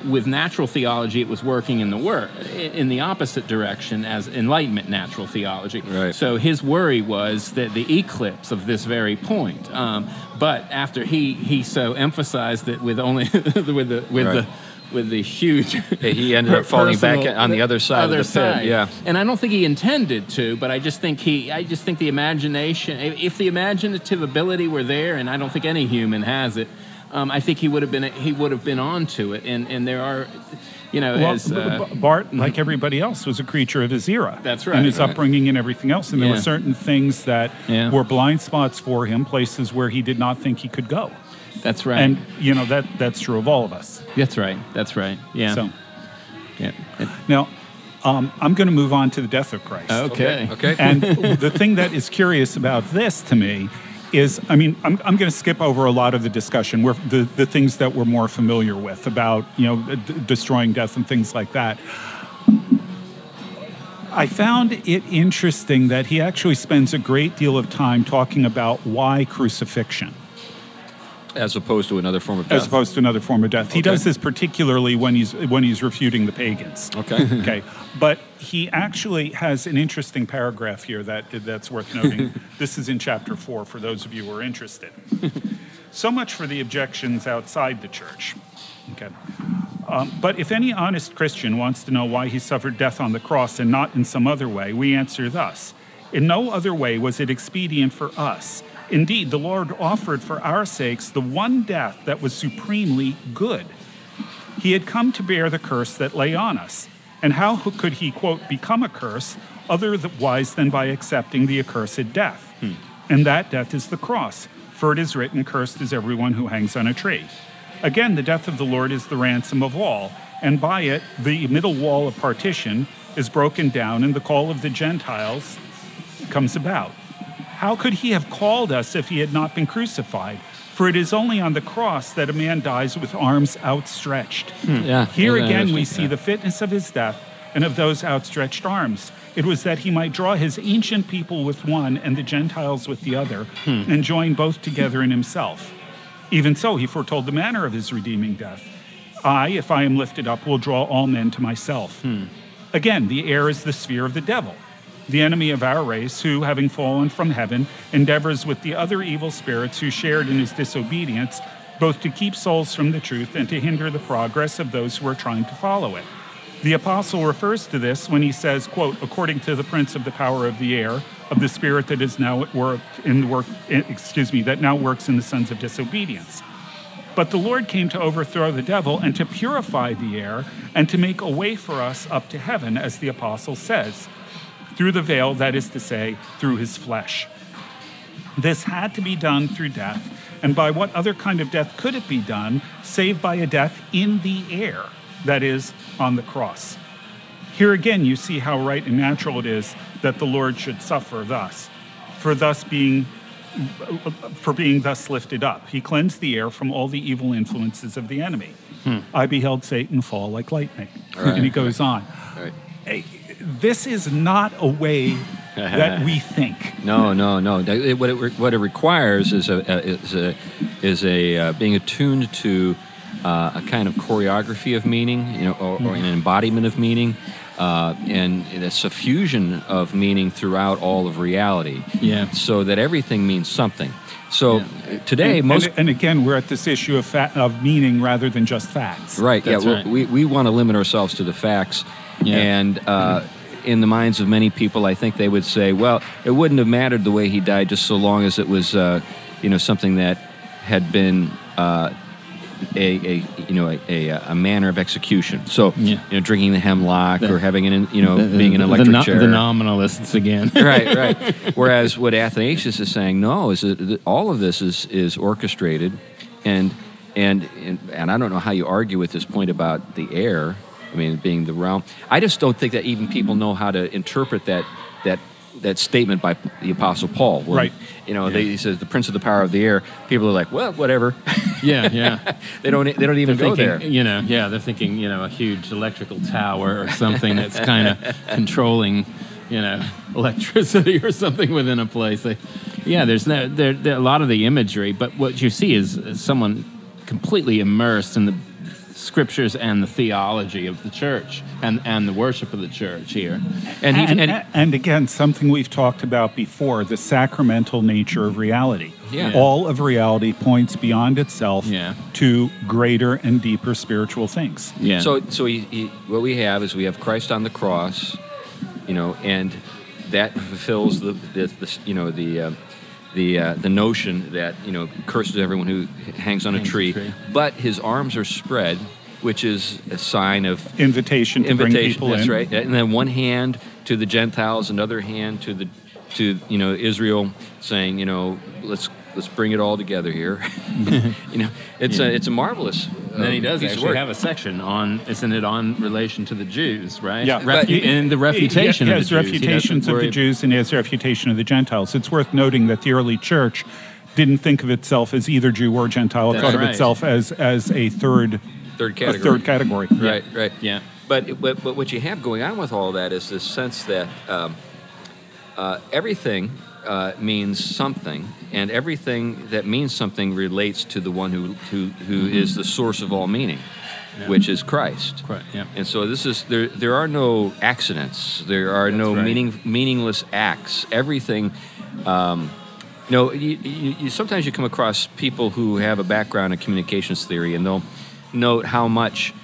with natural theology, it was working in the work in the opposite direction as Enlightenment natural theology. Right. So his worry was that the eclipse of this very point. Um, but after he he so emphasized that with only <laughs> with the with Right. the with the huge he ended up falling back on the other side of other the pit, yeah. and I don't think he intended to, but I just think he, I just think the imagination, if the imaginative ability were there, and I don't think any human has it, um, I think he would have been, he would have been onto it. And and there are, you know, Well, as uh, Barth, like everybody else, was a creature of his era. That's right, And his right. upbringing and everything else. And there were certain things that Yeah. were blind spots for him, places where he did not think he could go. that's right, And, you know, that that's true of all of us. that's right, that's right, yeah, So yeah. Now um, I'm going to move on to the death of Christ. okay, Okay. And the thing that is curious about this to me is, I mean, I'm, I'm going to skip over a lot of the discussion, where the, the things that we're more familiar with about, you know, d- destroying death and things like that. I found it interesting that he actually spends a great deal of time talking about why crucifixion As opposed to another form of death. as opposed to another form of death. He Okay. does this particularly when he's when he's refuting the pagans. Okay. <laughs> okay, but he actually has an interesting paragraph here that that's worth noting. <laughs> this is in chapter four for those of you who are interested. so much for the objections outside the church. Okay. Um, but if any honest Christian wants to know why he suffered death on the cross and not in some other way, we answer thus In no other way was it expedient for us. Indeed, the Lord offered for our sakes the one death that was supremely good. He had come to bear the curse that lay on us. And how could he, quote, become a curse otherwise than by accepting the accursed death? Hmm. And that death is the cross, for it is written, Cursed is everyone who hangs on a tree. Again, the death of the Lord is the ransom of all, and by it the middle wall of partition is broken down, and the call of the Gentiles comes about. How could he have called us if he had not been crucified? For it is only on the cross that a man dies with arms outstretched. Hmm. Yeah. Here Yeah, again, we interesting. see the fitness of his death and of those outstretched arms. It was that he might draw his ancient people with one and the Gentiles with the other, hmm. and join both together in himself. Even so, he foretold the manner of his redeeming death. I, if I am lifted up, will draw all men to myself. Hmm. Again, the air is the sphere of the devil, the enemy of our race, who, having fallen from heaven, endeavors with the other evil spirits who shared in his disobedience, both to keep souls from the truth and to hinder the progress of those who are trying to follow it. The apostle refers to this when he says, quote, according to the prince of the power of the air, of the spirit that is now at work in the work, excuse me, that now works in the sons of disobedience. But the Lord came to overthrow the devil and to purify the air and to make a way for us up to heaven, as the apostle says, through the veil, that is to say, through his flesh. This had to be done through death. And by what other kind of death could it be done, save by a death in the air, that is, on the cross? Here again, you see how right and natural it is that the Lord should suffer thus, for thus being for being thus lifted up. He cleansed the air from all the evil influences of the enemy. Hmm. I beheld Satan fall like lightning. And he goes on. Right. This is not a way that we <laughs> think. No, no, no. It- What it, what it requires is a, a- is a, is a uh, being attuned to uh, a kind of choreography of meaning, you know, or, or an embodiment of meaning, uh, and a suffusion of meaning throughout all of reality. Yeah. So that everything means something. So Yeah. today, and, most and, and again, we're at this issue of, fa- of meaning rather than just facts. Right. That's yeah. right. We we want to limit ourselves to the facts, Yeah. and uh, in the minds of many people, I think they would say, well, it wouldn't have mattered the way he died, just so long as it was, uh, you know, something that had been. Uh, a, a you know a, a, a manner of execution. So Yeah. you know drinking the hemlock The- or having an you know The- being an electric the, no- chair. The nominalists again. <laughs> right, <laughs> right. Whereas what Athanasius is saying, no, is that that all of this is is orchestrated, and and and, and I don't know how you argue with this point about the air. I mean, being the realm. I just don't think that even people know how to interpret that that that statement by the Apostle Paul. When, Right. You know, they, he says the Prince of the Power of the Air. People are like, well, whatever. <laughs> yeah, yeah. <laughs> they don't. They don't even They're go thinking, there. you know, yeah, they're thinking, you know, a huge electrical tower or something that's kind of <laughs> controlling, you know, electricity or something within a place. They, yeah, there's no, there, there, a lot of the imagery, but what you see is someone completely immersed in the scriptures and the theology of the church and, and the worship of the church here. And, and, and, and, again, something we've talked about before the sacramental nature of reality. Yeah. All of reality points beyond itself yeah. to greater and deeper spiritual things. Yeah. So, so he, he, what we have is we have Christ on the cross, you know, and that fulfills the, the, the you know, the. Uh, the uh, the notion that you know curses everyone who hangs on a tree, tree. but his arms are spread, which is a sign of invitation to invitation. bring people that's in. right. And then one hand to the Gentiles, another hand to the to you know Israel, saying you know let's let's bring it all together here. <laughs> you know, it's Yeah. a it's a marvelous. And then he uh, does piece actually have a section on, isn't it, on relation to the Jews, right? Yeah, Refu- and the refutation He of has the Jews. He refutations of the Jews and he has refutation of the Gentiles. It's worth noting that the early church didn't think of itself as either Jew or Gentile. It That's thought of itself as as a third third a category. third category. Right, right. Yeah. But, but, but what you have going on with all that is this sense that um, uh, everything uh, means something, and everything that means something relates to the one who, who, who is the source of all meaning, which is Christ. Yeah. And so this is there. There are no accidents. There are no right. meaning meaningless acts. Everything. Um, you know, you, you, you, sometimes you come across people who have a background in communications theory, and they'll note how much,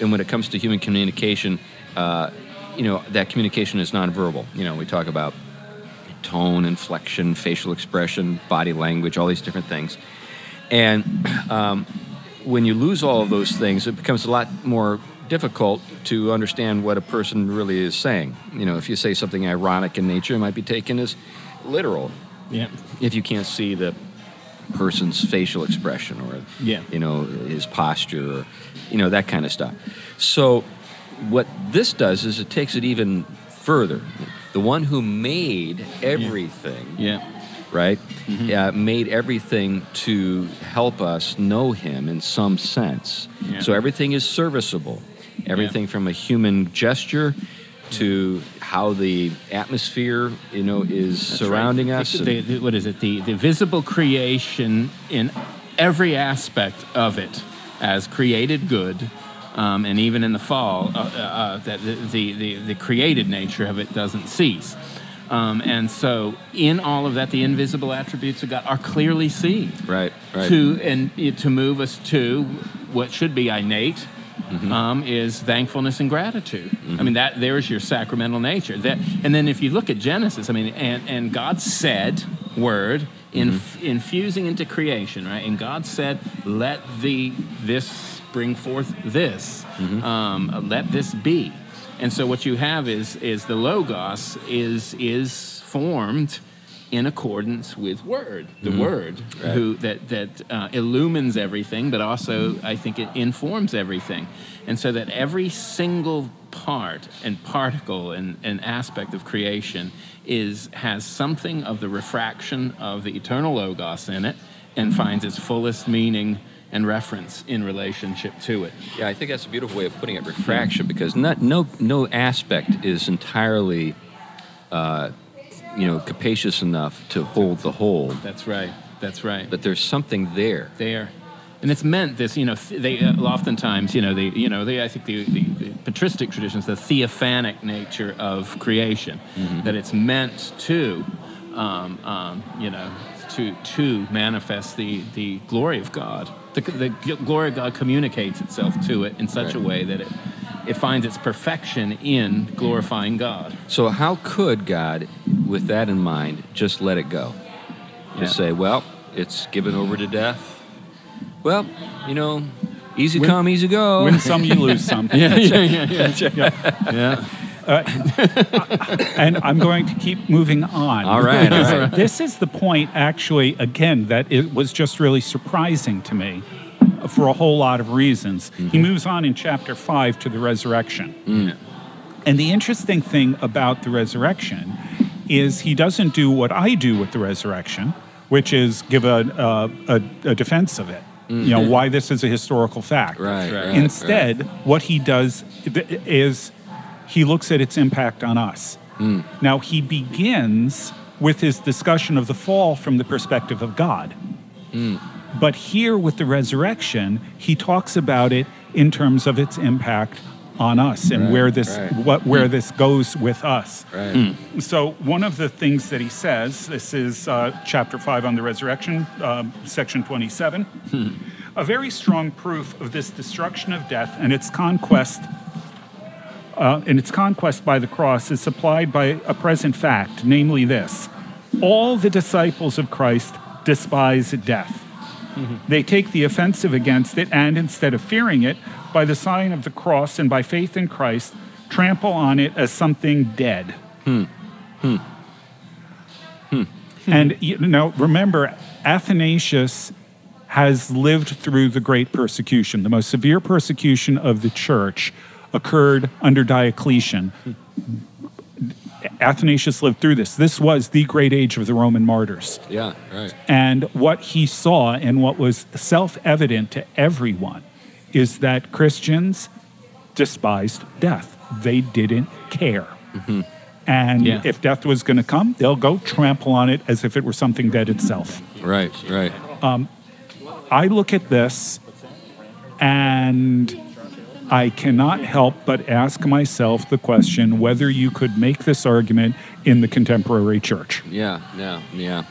and when it comes to human communication, uh, you know, that communication is nonverbal. You know, we talk about tone, inflection, facial expression, body language, all these different things. And <clears throat> um, when you lose all of those things, it becomes a lot more difficult to understand what a person really is saying. You know, if you say something ironic in nature, it might be taken as literal Yeah. if you can't see the person's facial expression or Yeah. you know his posture or you know that kind of stuff so what this does is it takes it even further the one who made everything Yeah. right Mm-hmm. uh, made everything to help us know him in some sense Yeah. so everything is serviceable everything from a human gesture to how the atmosphere you know is That's surrounding right. us The- the- what is it? The, the visible creation in every aspect of it as created good. Um, and even in the fall, uh, uh, uh, that the, the, the, created nature of it doesn't cease. Um, and so, in all of that, the invisible attributes of God are clearly seen Right, right. to and to move us to what should be innate Mm-hmm. um, is thankfulness and gratitude. I mean that there's your sacramental nature. That and then if you look at Genesis, I mean, and and God said word in, Mm-hmm. infusing into creation, right? And God said, "Let the this bring forth this. Mm-hmm. Um, let this be." And so what you have is is the logos is is formed in accordance with word the word Right. who that that uh, illumines everything but also i think it informs everything and so that every single part and particle and, and aspect of creation is has something of the refraction of the eternal logos in it and finds its fullest meaning and reference in relationship to it Yeah, I think that's a beautiful way of putting it, refraction, because not, no, no aspect is entirely, uh, you know, capacious enough to hold the whole. that's right that's right But there's something there. there. And it's meant this, you know, they uh, oftentimes, you know, the, you know, they, I think the, the, the patristic traditions, the theophanic nature of creation, that it's meant to, um, um, you know, to to manifest the the glory of God. The, the glory of God communicates itself to it in such a way that it it finds its perfection in glorifying God. So, how could God, with that in mind, just let it go? Just Yeah. say, well, it's given over to death. Well, you know, easy come, easy go. Win some, you lose <laughs> some. Yeah, yeah, yeah, yeah. yeah. <laughs> and I'm going to keep moving on. All right, all right. This is the point, actually, again, that it was just really surprising to me for a whole lot of reasons. He Mm-hmm. moves on in chapter 5 to the resurrection. Mm. And the interesting thing about the resurrection is he doesn't do what I do with the resurrection, which is give a, a, a, a defense of it. You know, why this is a historical fact. Mm-hmm. Right, Right. right, Instead, what he does is he looks at its impact on us. Hmm. Now, he begins with his discussion of the fall from the perspective of God. Hmm. But here with the resurrection, he talks about it in terms of its impact on us and Right, where this right. what where hmm. this goes with us. Right. So one of the things that he says, this is uh, chapter five on the resurrection, um, section twenty-seven. A very strong proof of this destruction of death and its conquest, uh, and its conquest by the cross is supplied by a present fact, namely this: all the disciples of Christ despise death. They take the offensive against it, and instead of fearing it, by the sign of the cross and by faith in Christ, trample on it as something dead. Hmm. Hmm. Hmm. And you know, remember, Athanasius has lived through the great persecution. The most severe persecution of the church occurred under Diocletian. Athanasius lived through this. This was the great age of the Roman martyrs. Yeah, right. And what he saw and what was self evident to everyone is that Christians despised death. They didn't care. Mm-hmm. And Yeah. if death was going to come, they'll go trample on it as if it were something dead itself. Right, right. Um, I look at this and I cannot help but ask myself the question whether you could make this argument in the contemporary church. Yeah, yeah, yeah.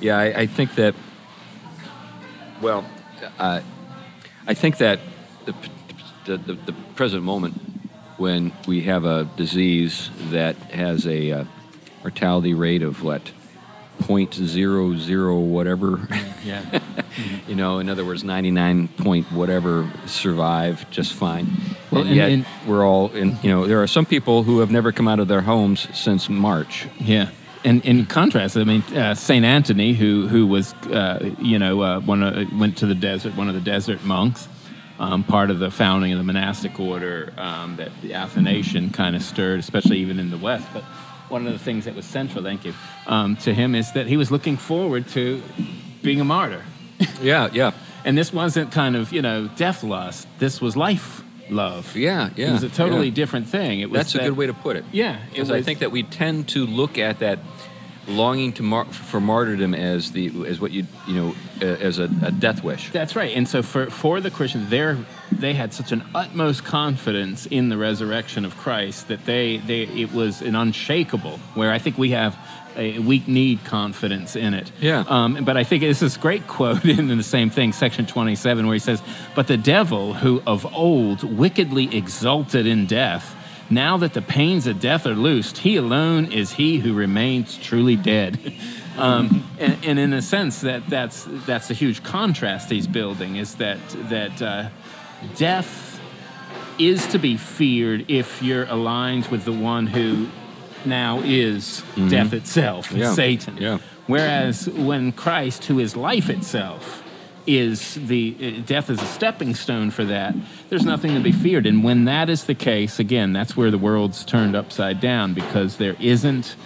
Yeah, I, I think that, well, uh, I think that the, the, the, the present moment when we have a disease that has a uh, mortality rate of what, 0.00 whatever, Yeah. <laughs> you know, in other words, 99 point whatever survive just fine. Well, and and- yet and- we're all in, you know, there are some people who have never come out of their homes since March. Yeah. And in contrast, I mean, uh, Saint Anthony, who who was, uh, you know, uh, one of, went to the desert, one of the desert monks, um, part of the founding of the monastic order um, that the Athanasian kind of stirred, especially even in the West. But one of the things that was central, thank you, um, to him is that he was looking forward to being a martyr. <laughs> Yeah, yeah. And this wasn't kind of, you know, death lust. This was life love. Yeah, yeah, It was a totally yeah. different thing. It was That's a good way to put it. Yeah, because I think that we tend to look at that longing to mar- for martyrdom as the as what you you know uh, as a, a death wish. That's right. And so for, for the Christians, they they had such an utmost confidence in the resurrection of Christ that they, they it was an unshakable. Where I think we have a we need confidence in it. Yeah. Um, but I think it's this great quote <laughs> in the same thing, section twenty seven, where he says, "But the devil, who of old wickedly exulted in death." Now that the pains of death are loosed, he alone is he who remains truly dead. <laughs> Um, and, and in a sense, that that's that's a huge contrast he's building. Is that that uh, death is to be feared if you're aligned with the one who now is death itself, Mm-hmm. Yeah. Satan. Yeah. Whereas when Christ, who is life itself, is the uh, death is a stepping stone for that. There's nothing to be feared, and when that is the case, again, that's where the world's turned upside down because there isn't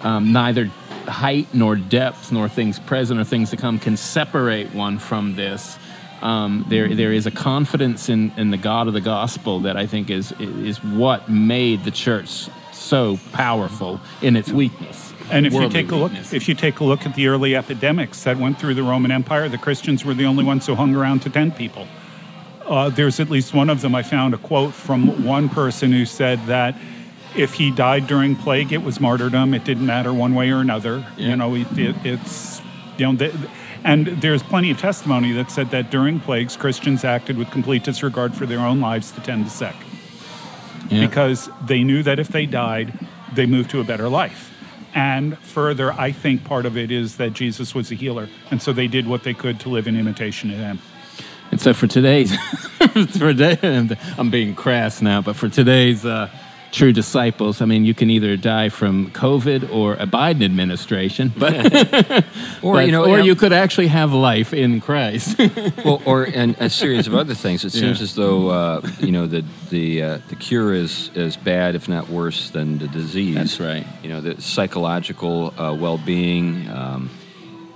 um, neither height nor depth nor things present or things to come can separate one from this. Um, there, there is a confidence in, in the God of the gospel that I think is is what made the church so powerful in its weakness. And if you take a look, weakness. if you take a look at the early epidemics that went through the Roman Empire, the Christians were the only ones who hung around to tend people. Uh, there's at least one of them. I found a quote from one person who said that if he died during plague, it was martyrdom. It didn't matter one way or another. Yeah. You know, it, it, it's you know, the, and there's plenty of testimony that said that during plagues, Christians acted with complete disregard for their own lives to tend the sick Yeah. because they knew that if they died, they moved to a better life. And further, I think part of it is that Jesus was a healer, and so they did what they could to live in imitation of him. And so for today's, <laughs> for today, I'm being crass now, but for today's uh, true disciples, I mean, you can either die from COVID or a Biden administration, <laughs> but <laughs> Or but- you know, or yeah, you could actually have life in Christ. <laughs> well, or and a series of other things. It seems Yeah. as though uh, you know the the uh, the cure is as bad, if not worse, than the disease. That's right. You know, the psychological uh, well-being. Um,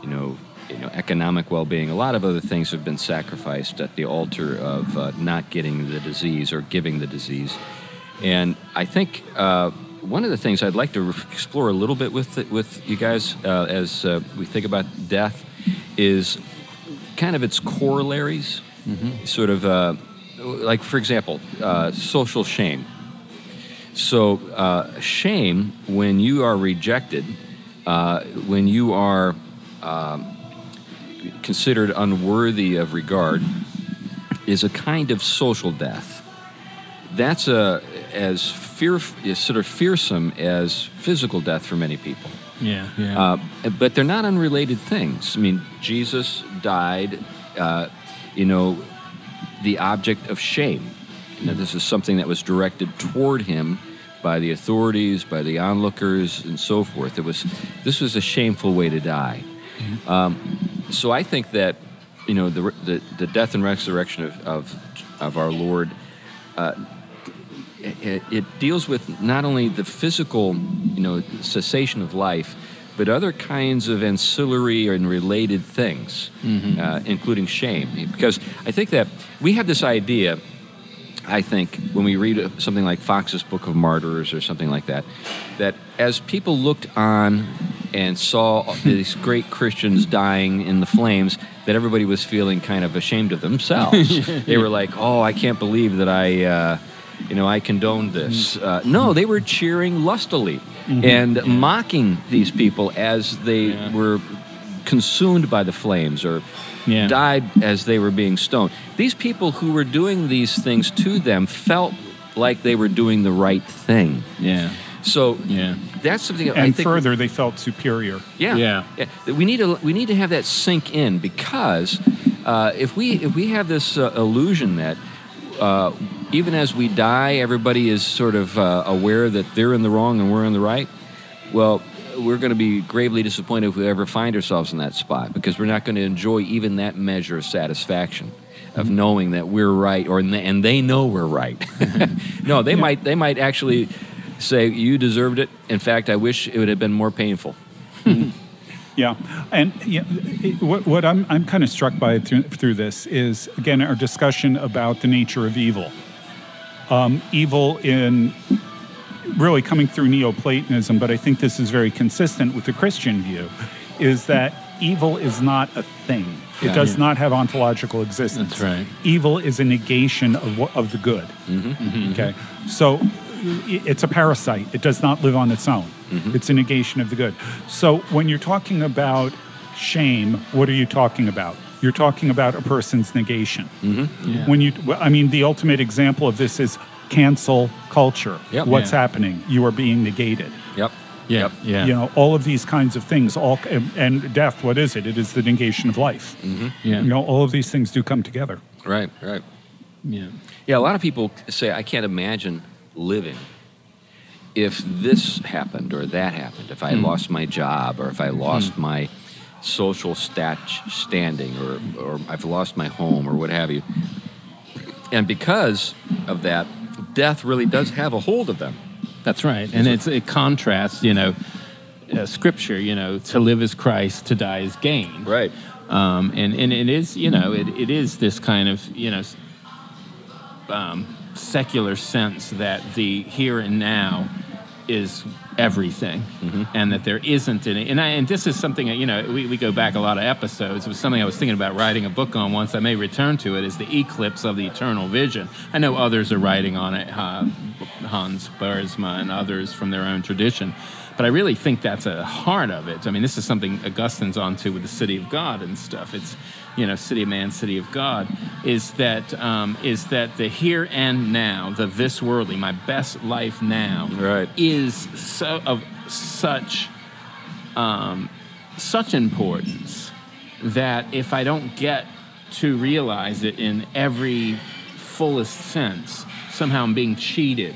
you know. You know, economic well-being. A lot of other things have been sacrificed at the altar of uh, not getting the disease or giving the disease. And I think uh, one of the things I'd like to re- explore a little bit with the, with you guys uh, as uh, we think about death is kind of its corollaries, sort of uh, like for example, uh, social shame. So uh, shame when you are rejected, uh, when you are um, considered unworthy of regard, is a kind of social death. That's a as fear is sort of fearsome as physical death for many people. Yeah. Yeah. Uh, but they're not unrelated things. I mean, Jesus died, uh, you know, the object of shame. You know, this is something that was directed toward him by the authorities, by the onlookers, and so forth. It was this was a shameful way to die. Um, so I think that you know the the, the death and resurrection of of, of our Lord. Uh, it, it deals with not only the physical, you know, cessation of life, but other kinds of ancillary and related things, uh, including shame. Because I think that we have this idea. I think when we read something like Foxe's Book of Martyrs or something like that, that as people looked on and saw these great Christians dying in the flames, that everybody was feeling kind of ashamed of themselves. <laughs> they were like, "Oh, I can't believe that I." Uh, you know, I condone this. Uh, no, they were cheering lustily and mocking these people as they Yeah. were consumed by the flames or Yeah. died as they were being stoned. These people who were doing these things to them felt like they were doing the right thing. yeah. So Yeah. that's something that I And think further, they felt superior. yeah. Yeah. We need to we need to have that sink in because uh, if we if we have this uh, illusion that uh, even as we die, everybody is sort of uh, aware that they're in the wrong and we're in the right. Well, we're going to be gravely disappointed if we ever find ourselves in that spot because we're not going to enjoy even that measure of satisfaction of knowing that we're right or and they know we're right. <laughs> <laughs> no, they might they might actually say you deserved it. In fact, I wish it would have been more painful. Yeah, and yeah, it, what, what I'm, I'm kind of struck by through, through this is again our discussion about the nature of evil. Um, evil in really coming through Neoplatonism, but I think this is very consistent with the Christian view, is that evil is not a thing. It Yeah. does Yeah. not have ontological existence. That's right. Evil is a negation of of the good. Okay, so it's a parasite. It does not live on its own. Mm-hmm. It's a negation of the good. So when you're talking about shame, what are you talking about? You're talking about a person's negation. Mm-hmm. Yeah. When you, I mean, the ultimate example of this is cancel culture. Yep. What's Yeah. happening? You are being negated. Yep. Yeah. Yep. Yeah. You know, all of these kinds of things. All and, and death. What is it? It is the negation of life. Mm-hmm. Yeah. You know, all of these things do come together. Right. Right. Yeah. Yeah, a lot of people say, I can't imagine living if this happened or that happened, if I lost my job or if I lost my social stat- standing or, or I've lost my home or what have you. And because of that, death really does have a hold of them. That's right, and it's it contrasts, you know, uh, scripture. You know, to live is Christ, to die is gain. Right. Um, and and it is, you know, it, it is this kind of, you know, um, secular sense that the here and now is everything, and that there isn't any. And I, and this is something you know, we, we go back a lot of episodes. It was something I was thinking about writing a book on once. I may return to it. Is the eclipse of the eternal vision? I know others are writing on it, uh, Hans Boersma and others from their own tradition. But I really think that's a heart of it. I mean, this is something Augustine's onto with the city of God and stuff. It's, you know, city of man, city of God. Is that um, is that the here and now, the this worldly, my best life now, Right. is so of such um, such importance that if I don't get to realize it in every fullest sense, somehow I'm being cheated,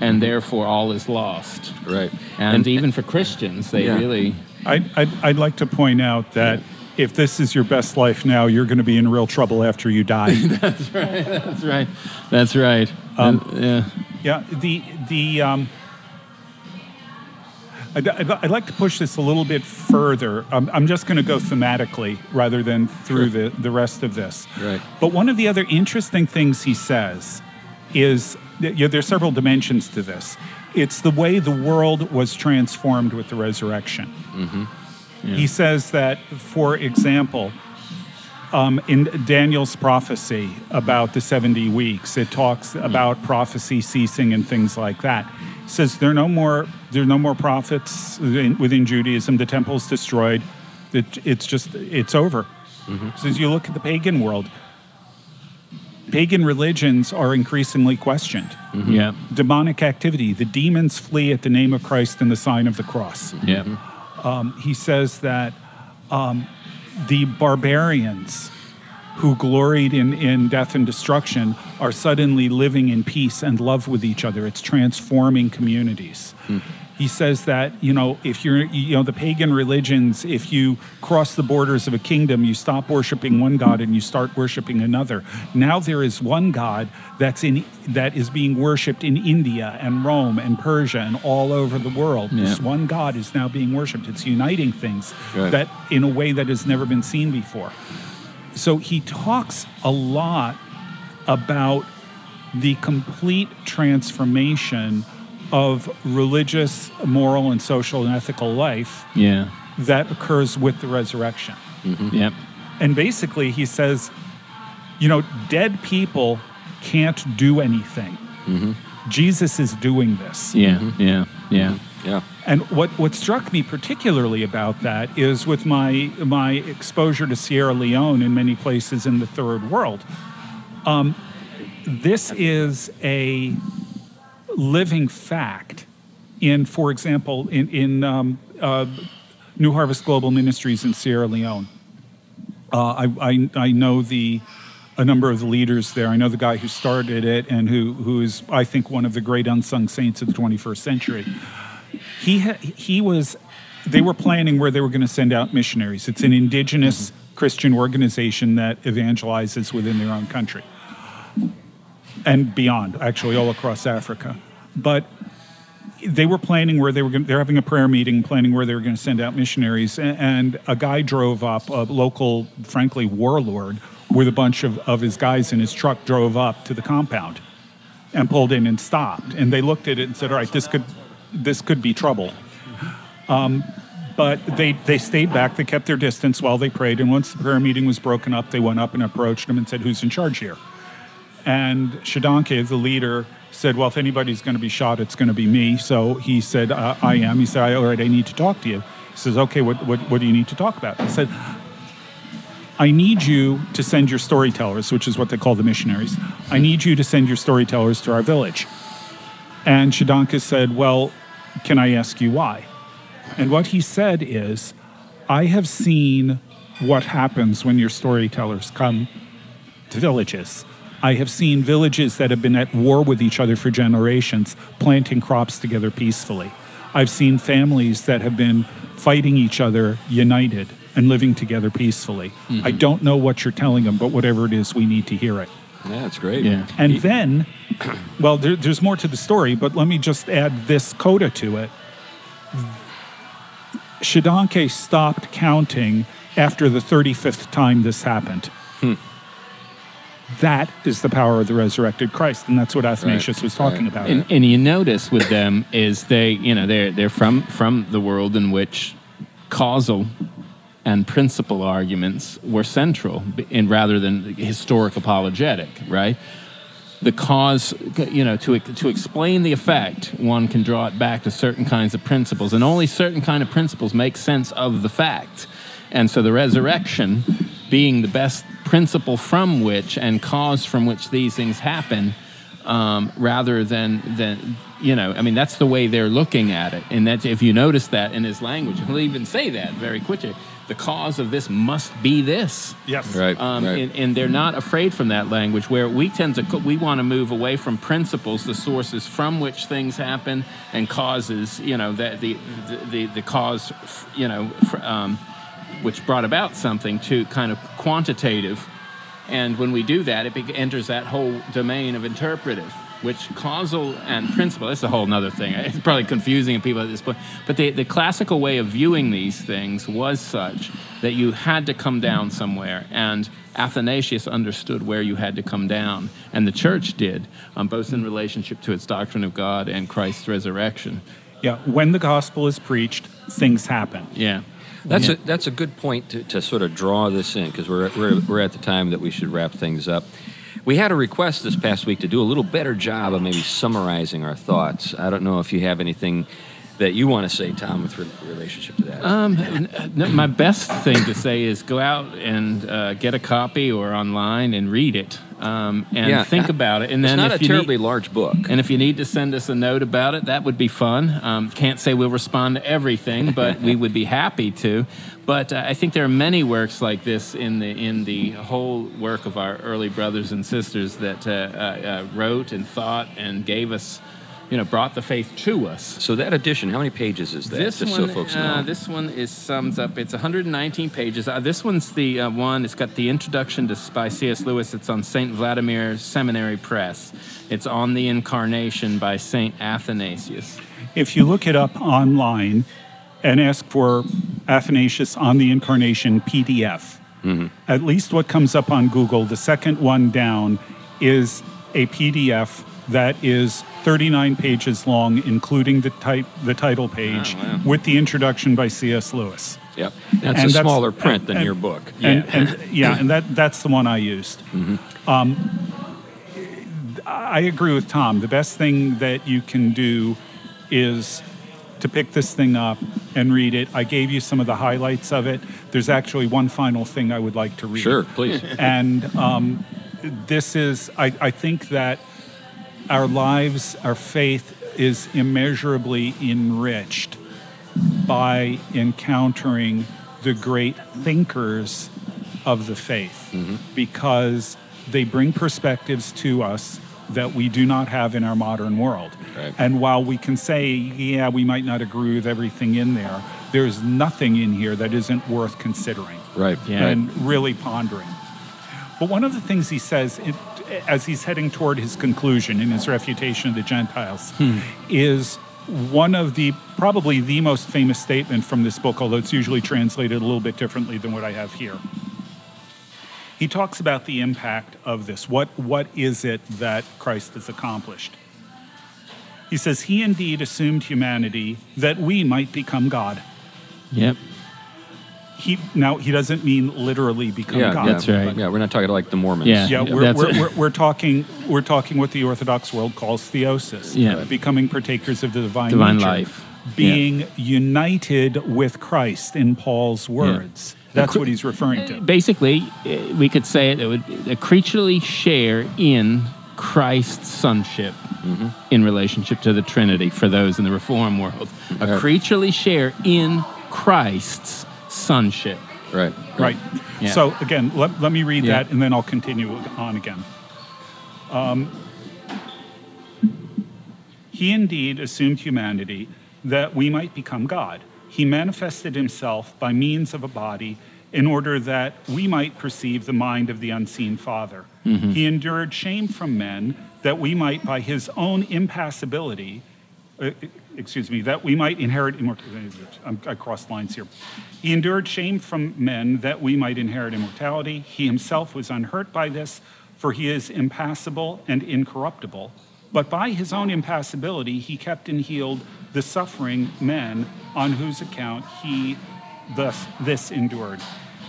and therefore all is lost. Right. And, even for Christians, they Yeah. really I, I'd, I'd like to point out that if this is your best life now, you're going to be in real trouble after you die. <laughs> That's right. That's right. Um, And, yeah. yeah, the the um, I'd, I'd, I'd like to push this a little bit further. Um, I'm just going to go thematically rather than through the, the rest of this. Right. But one of the other interesting things he says is you know, there's several dimensions to this. it's the way the world was transformed with the resurrection. Mm-hmm. He says that, for example, um, in Daniel's prophecy about the 70 weeks, it talks hmm. about prophecy ceasing and things like that. It says there are no more there are no more prophets in, within Judaism. The temple's destroyed. It, it's just it's over. Mm-hmm. So you look at the pagan world, pagan religions are increasingly questioned. Mm-hmm. Yeah. Demonic activity, the demons flee at the name of Christ and the sign of the cross mm-hmm. Yeah. Um, he says that um, the barbarians who gloried in, in death and destruction are suddenly living in peace and love with each other. It's transforming communities. Hmm. He says that, you know, if you're, you know, the pagan religions, if you cross the borders of a kingdom, you stop worshiping one God and you start worshiping another. Now there is one God that's in, that is being worshiped in India and Rome and Persia and all over the world. This one God is now being worshiped. It's uniting things Right. that in a way that has never been seen before. So he talks a lot about the complete transformation of religious, moral, and social and ethical life Yeah. that occurs with the resurrection. Mm-hmm. Yep. And basically, he says, you know, dead people can't do anything. Mm-hmm. Jesus is doing this. Yeah. Mm-hmm. Yeah. Yeah. Yeah. And what, what struck me particularly about that is with my my exposure to Sierra Leone and many places in the third world. Um, this is a living fact. In, for example, in in um, uh, New Harvest Global Ministries in Sierra Leone, uh, I, I I know the a number of the leaders there. I know the guy who started it and who who is I think one of the great unsung saints of the 21st century he ha- he was they were planning where they were going to send out missionaries it's an indigenous christian organization that evangelizes within their own country and beyond actually all across africa but they were planning where they were going they're having a prayer meeting planning where they were going to send out missionaries a- and a guy drove up a local frankly warlord with a bunch of, of his guys in his truck drove up to the compound and pulled in and stopped. And they looked at it and said, "All right, this could this could be trouble." Um, but they they stayed back. They kept their distance while they prayed. And once the prayer meeting was broken up, they went up and approached him and said, "Who's in charge here?" And Shadanke, the leader, said, "Well, if anybody's going to be shot, it's going to be me." So he said, uh, "I am." He said, "All right, I need to talk to you." He says, "Okay, what what, what do you need to talk about?" I said, I need you to send your storytellers, which is what they call the missionaries. I need you to send your storytellers to our village. And Shadanka said, Well, can I ask you why? And what he said is, I have seen what happens when your storytellers come to villages. I have seen villages that have been at war with each other for generations planting crops together peacefully. I've seen families that have been fighting each other united and living together peacefully. I mm-hmm. don't know what you're telling them, but whatever it is, we need to hear it. Yeah, that's great. Yeah. And then, well, there, there's more to the story, but let me just add this coda to it. Shadanke stopped counting after the 35th time this happened. Hmm. That is the power of the resurrected Christ, and that's what Athanasius was talking right. about. And, and you notice with them is they, you know, they're they're from from the world in which causal and principle arguments were central, in rather than historic apologetic, right? The cause, you know, to to explain the effect, one can draw it back to certain kinds of principles, and only certain kind of principles make sense of the fact. And so the resurrection being the best principle from which and cause from which these things happen, um, rather than than you know, I mean that's the way they're looking at it. And that if you notice that in his language, he'll even say that very quickly. The cause of this must be this. yes. Right. Um, right. and, and they're not afraid from that language where we tend to we want to move away from principles the sources from which things happen and causes you know that the, the the the cause you know fr- um, which brought about something to kind of quantitative and when we do that it be- enters that whole domain of interpretive which causal and principle, that's a whole other thing. <laughs> It's probably confusing people at this point. But the, the classical way of viewing these things was such that you had to come down somewhere. And Athanasius understood where you had to come down, and the church did, um, both in relationship to its doctrine of God and Christ's resurrection. Yeah, when the gospel is preached, things happen. Yeah. That's Yeah. a that's a good point to, to sort of draw this in because we're, we're we're at the time that we should wrap things up. We had a request this past week to do a little better job of maybe summarizing our thoughts. I don't know if you have anything that you want to say, Tom, with re- relationship to that. Um, no, my best thing to say is go out and uh, get a copy or online and read it um, and Yeah, think I- about it. And it's then not if a you terribly need, large book. and if you need to send us a note about it, that would be fun. Um, can't say we'll respond to everything, but <laughs> we would be happy to. But uh, I think there are many works like this in the in the whole work of our early brothers and sisters that uh, uh, uh, wrote and thought and gave us, you know, brought the faith to us. so that edition, how many pages is that? This just one, so folks uh, this one is sums up. It's 119 pages. Uh, this one's the uh, one. It's got the introduction to by C.S. Lewis. It's on Saint Vladimir Seminary Press. It's on the Incarnation by Saint Athanasius. If you look it up online and ask for Athanasius on the Incarnation PDF, at least what comes up on Google, the second one down is a PDF that is 39 pages long, including the, type, the title page, wow. with the introduction by C.S. Lewis. yep, that's And a smaller print and- than and- your book. And, and <laughs> yeah, and that that's the one I used. Um, I agree with Tom. The best thing that you can do is to pick this thing up and read it. I gave you some of the highlights of it. There's actually one final thing I would like to read. Sure, please. And um, this is, I, I think that our lives, our faith is immeasurably enriched by encountering the great thinkers of the faith mm-hmm. because they bring perspectives to us that we do not have in our modern world. Right. And while we can say, yeah, we might not agree with everything in there, there's nothing in here that isn't worth considering Right. Yeah. and really pondering. But one of the things he says, it, as he's heading toward his conclusion in his refutation of the Gentiles, hmm. is one of the probably the most famous statement from this book, although it's usually translated a little bit differently than what I have here. He talks about the impact of this. What, what is it that Christ has accomplished? He says, He indeed assumed humanity that we might become God. Yep. He, now, he doesn't mean literally become Yeah, God. That's right. Yeah, we're not talking like the Mormons. Yeah. Yeah, we're, That's we're, it. we're, we're talking we're talking what the Orthodox world calls theosis. Yeah. becoming partakers of the divine Divine nature, life. being united with Christ in Paul's words. That's what he's referring to. Basically, uh, we could say it, it would a creaturely share in Christ's sonship in relationship to the Trinity for those in the Reform world. A creaturely share in Christ's sonship. Right. Right. Yeah. So again, let, let me read Yeah. that, and then I'll continue on again. Um, he indeed assumed humanity that we might become God. He manifested himself by means of a body in order that we might perceive the mind of the unseen Father. He endured shame from men that we might, by his own impassibility, uh, excuse me, that we might inherit immortality. I'm- I crossed lines here. He endured shame from men that we might inherit immortality. He himself was unhurt by this, for he is impassible and incorruptible. But by his own impassibility, he kept and healed the suffering men on whose account he thus this endured.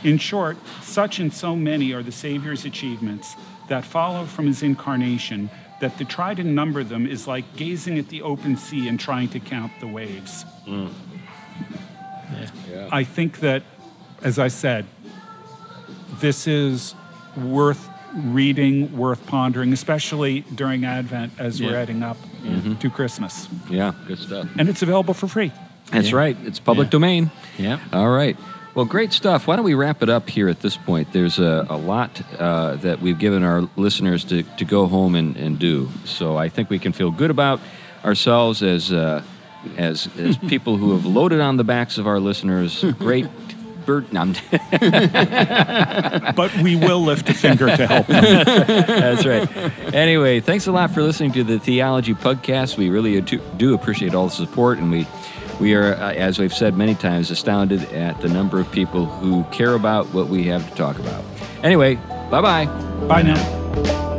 In short, such and so many are the Savior's achievements that follow from his incarnation that to try to number them is like gazing at the open sea and trying to count the waves. Yeah. I think that, as I said, this is worth reading, worth pondering, especially during Advent as we're Yeah. heading up mm-hmm. to Christmas. Yeah. Good stuff. And it's available for free. That's Yeah. right. It's public Yeah. domain. Yeah. All right. Well, great stuff. Why don't we wrap it up here at this point? There's a, a lot uh, that we've given our listeners to, to go home and, and do. So I think we can feel good about ourselves as, uh, as, as <laughs> people who have loaded on the backs of our listeners great bird. No, I'm- <laughs> But we will lift a finger to help them. <laughs> That's right. Anyway, thanks a lot for listening to the Theology Pugcast. We really do do appreciate all the support, and we we are, uh, as we've said many times, astounded at the number of people who care about what we have to talk about. Anyway, bye bye. Bye now.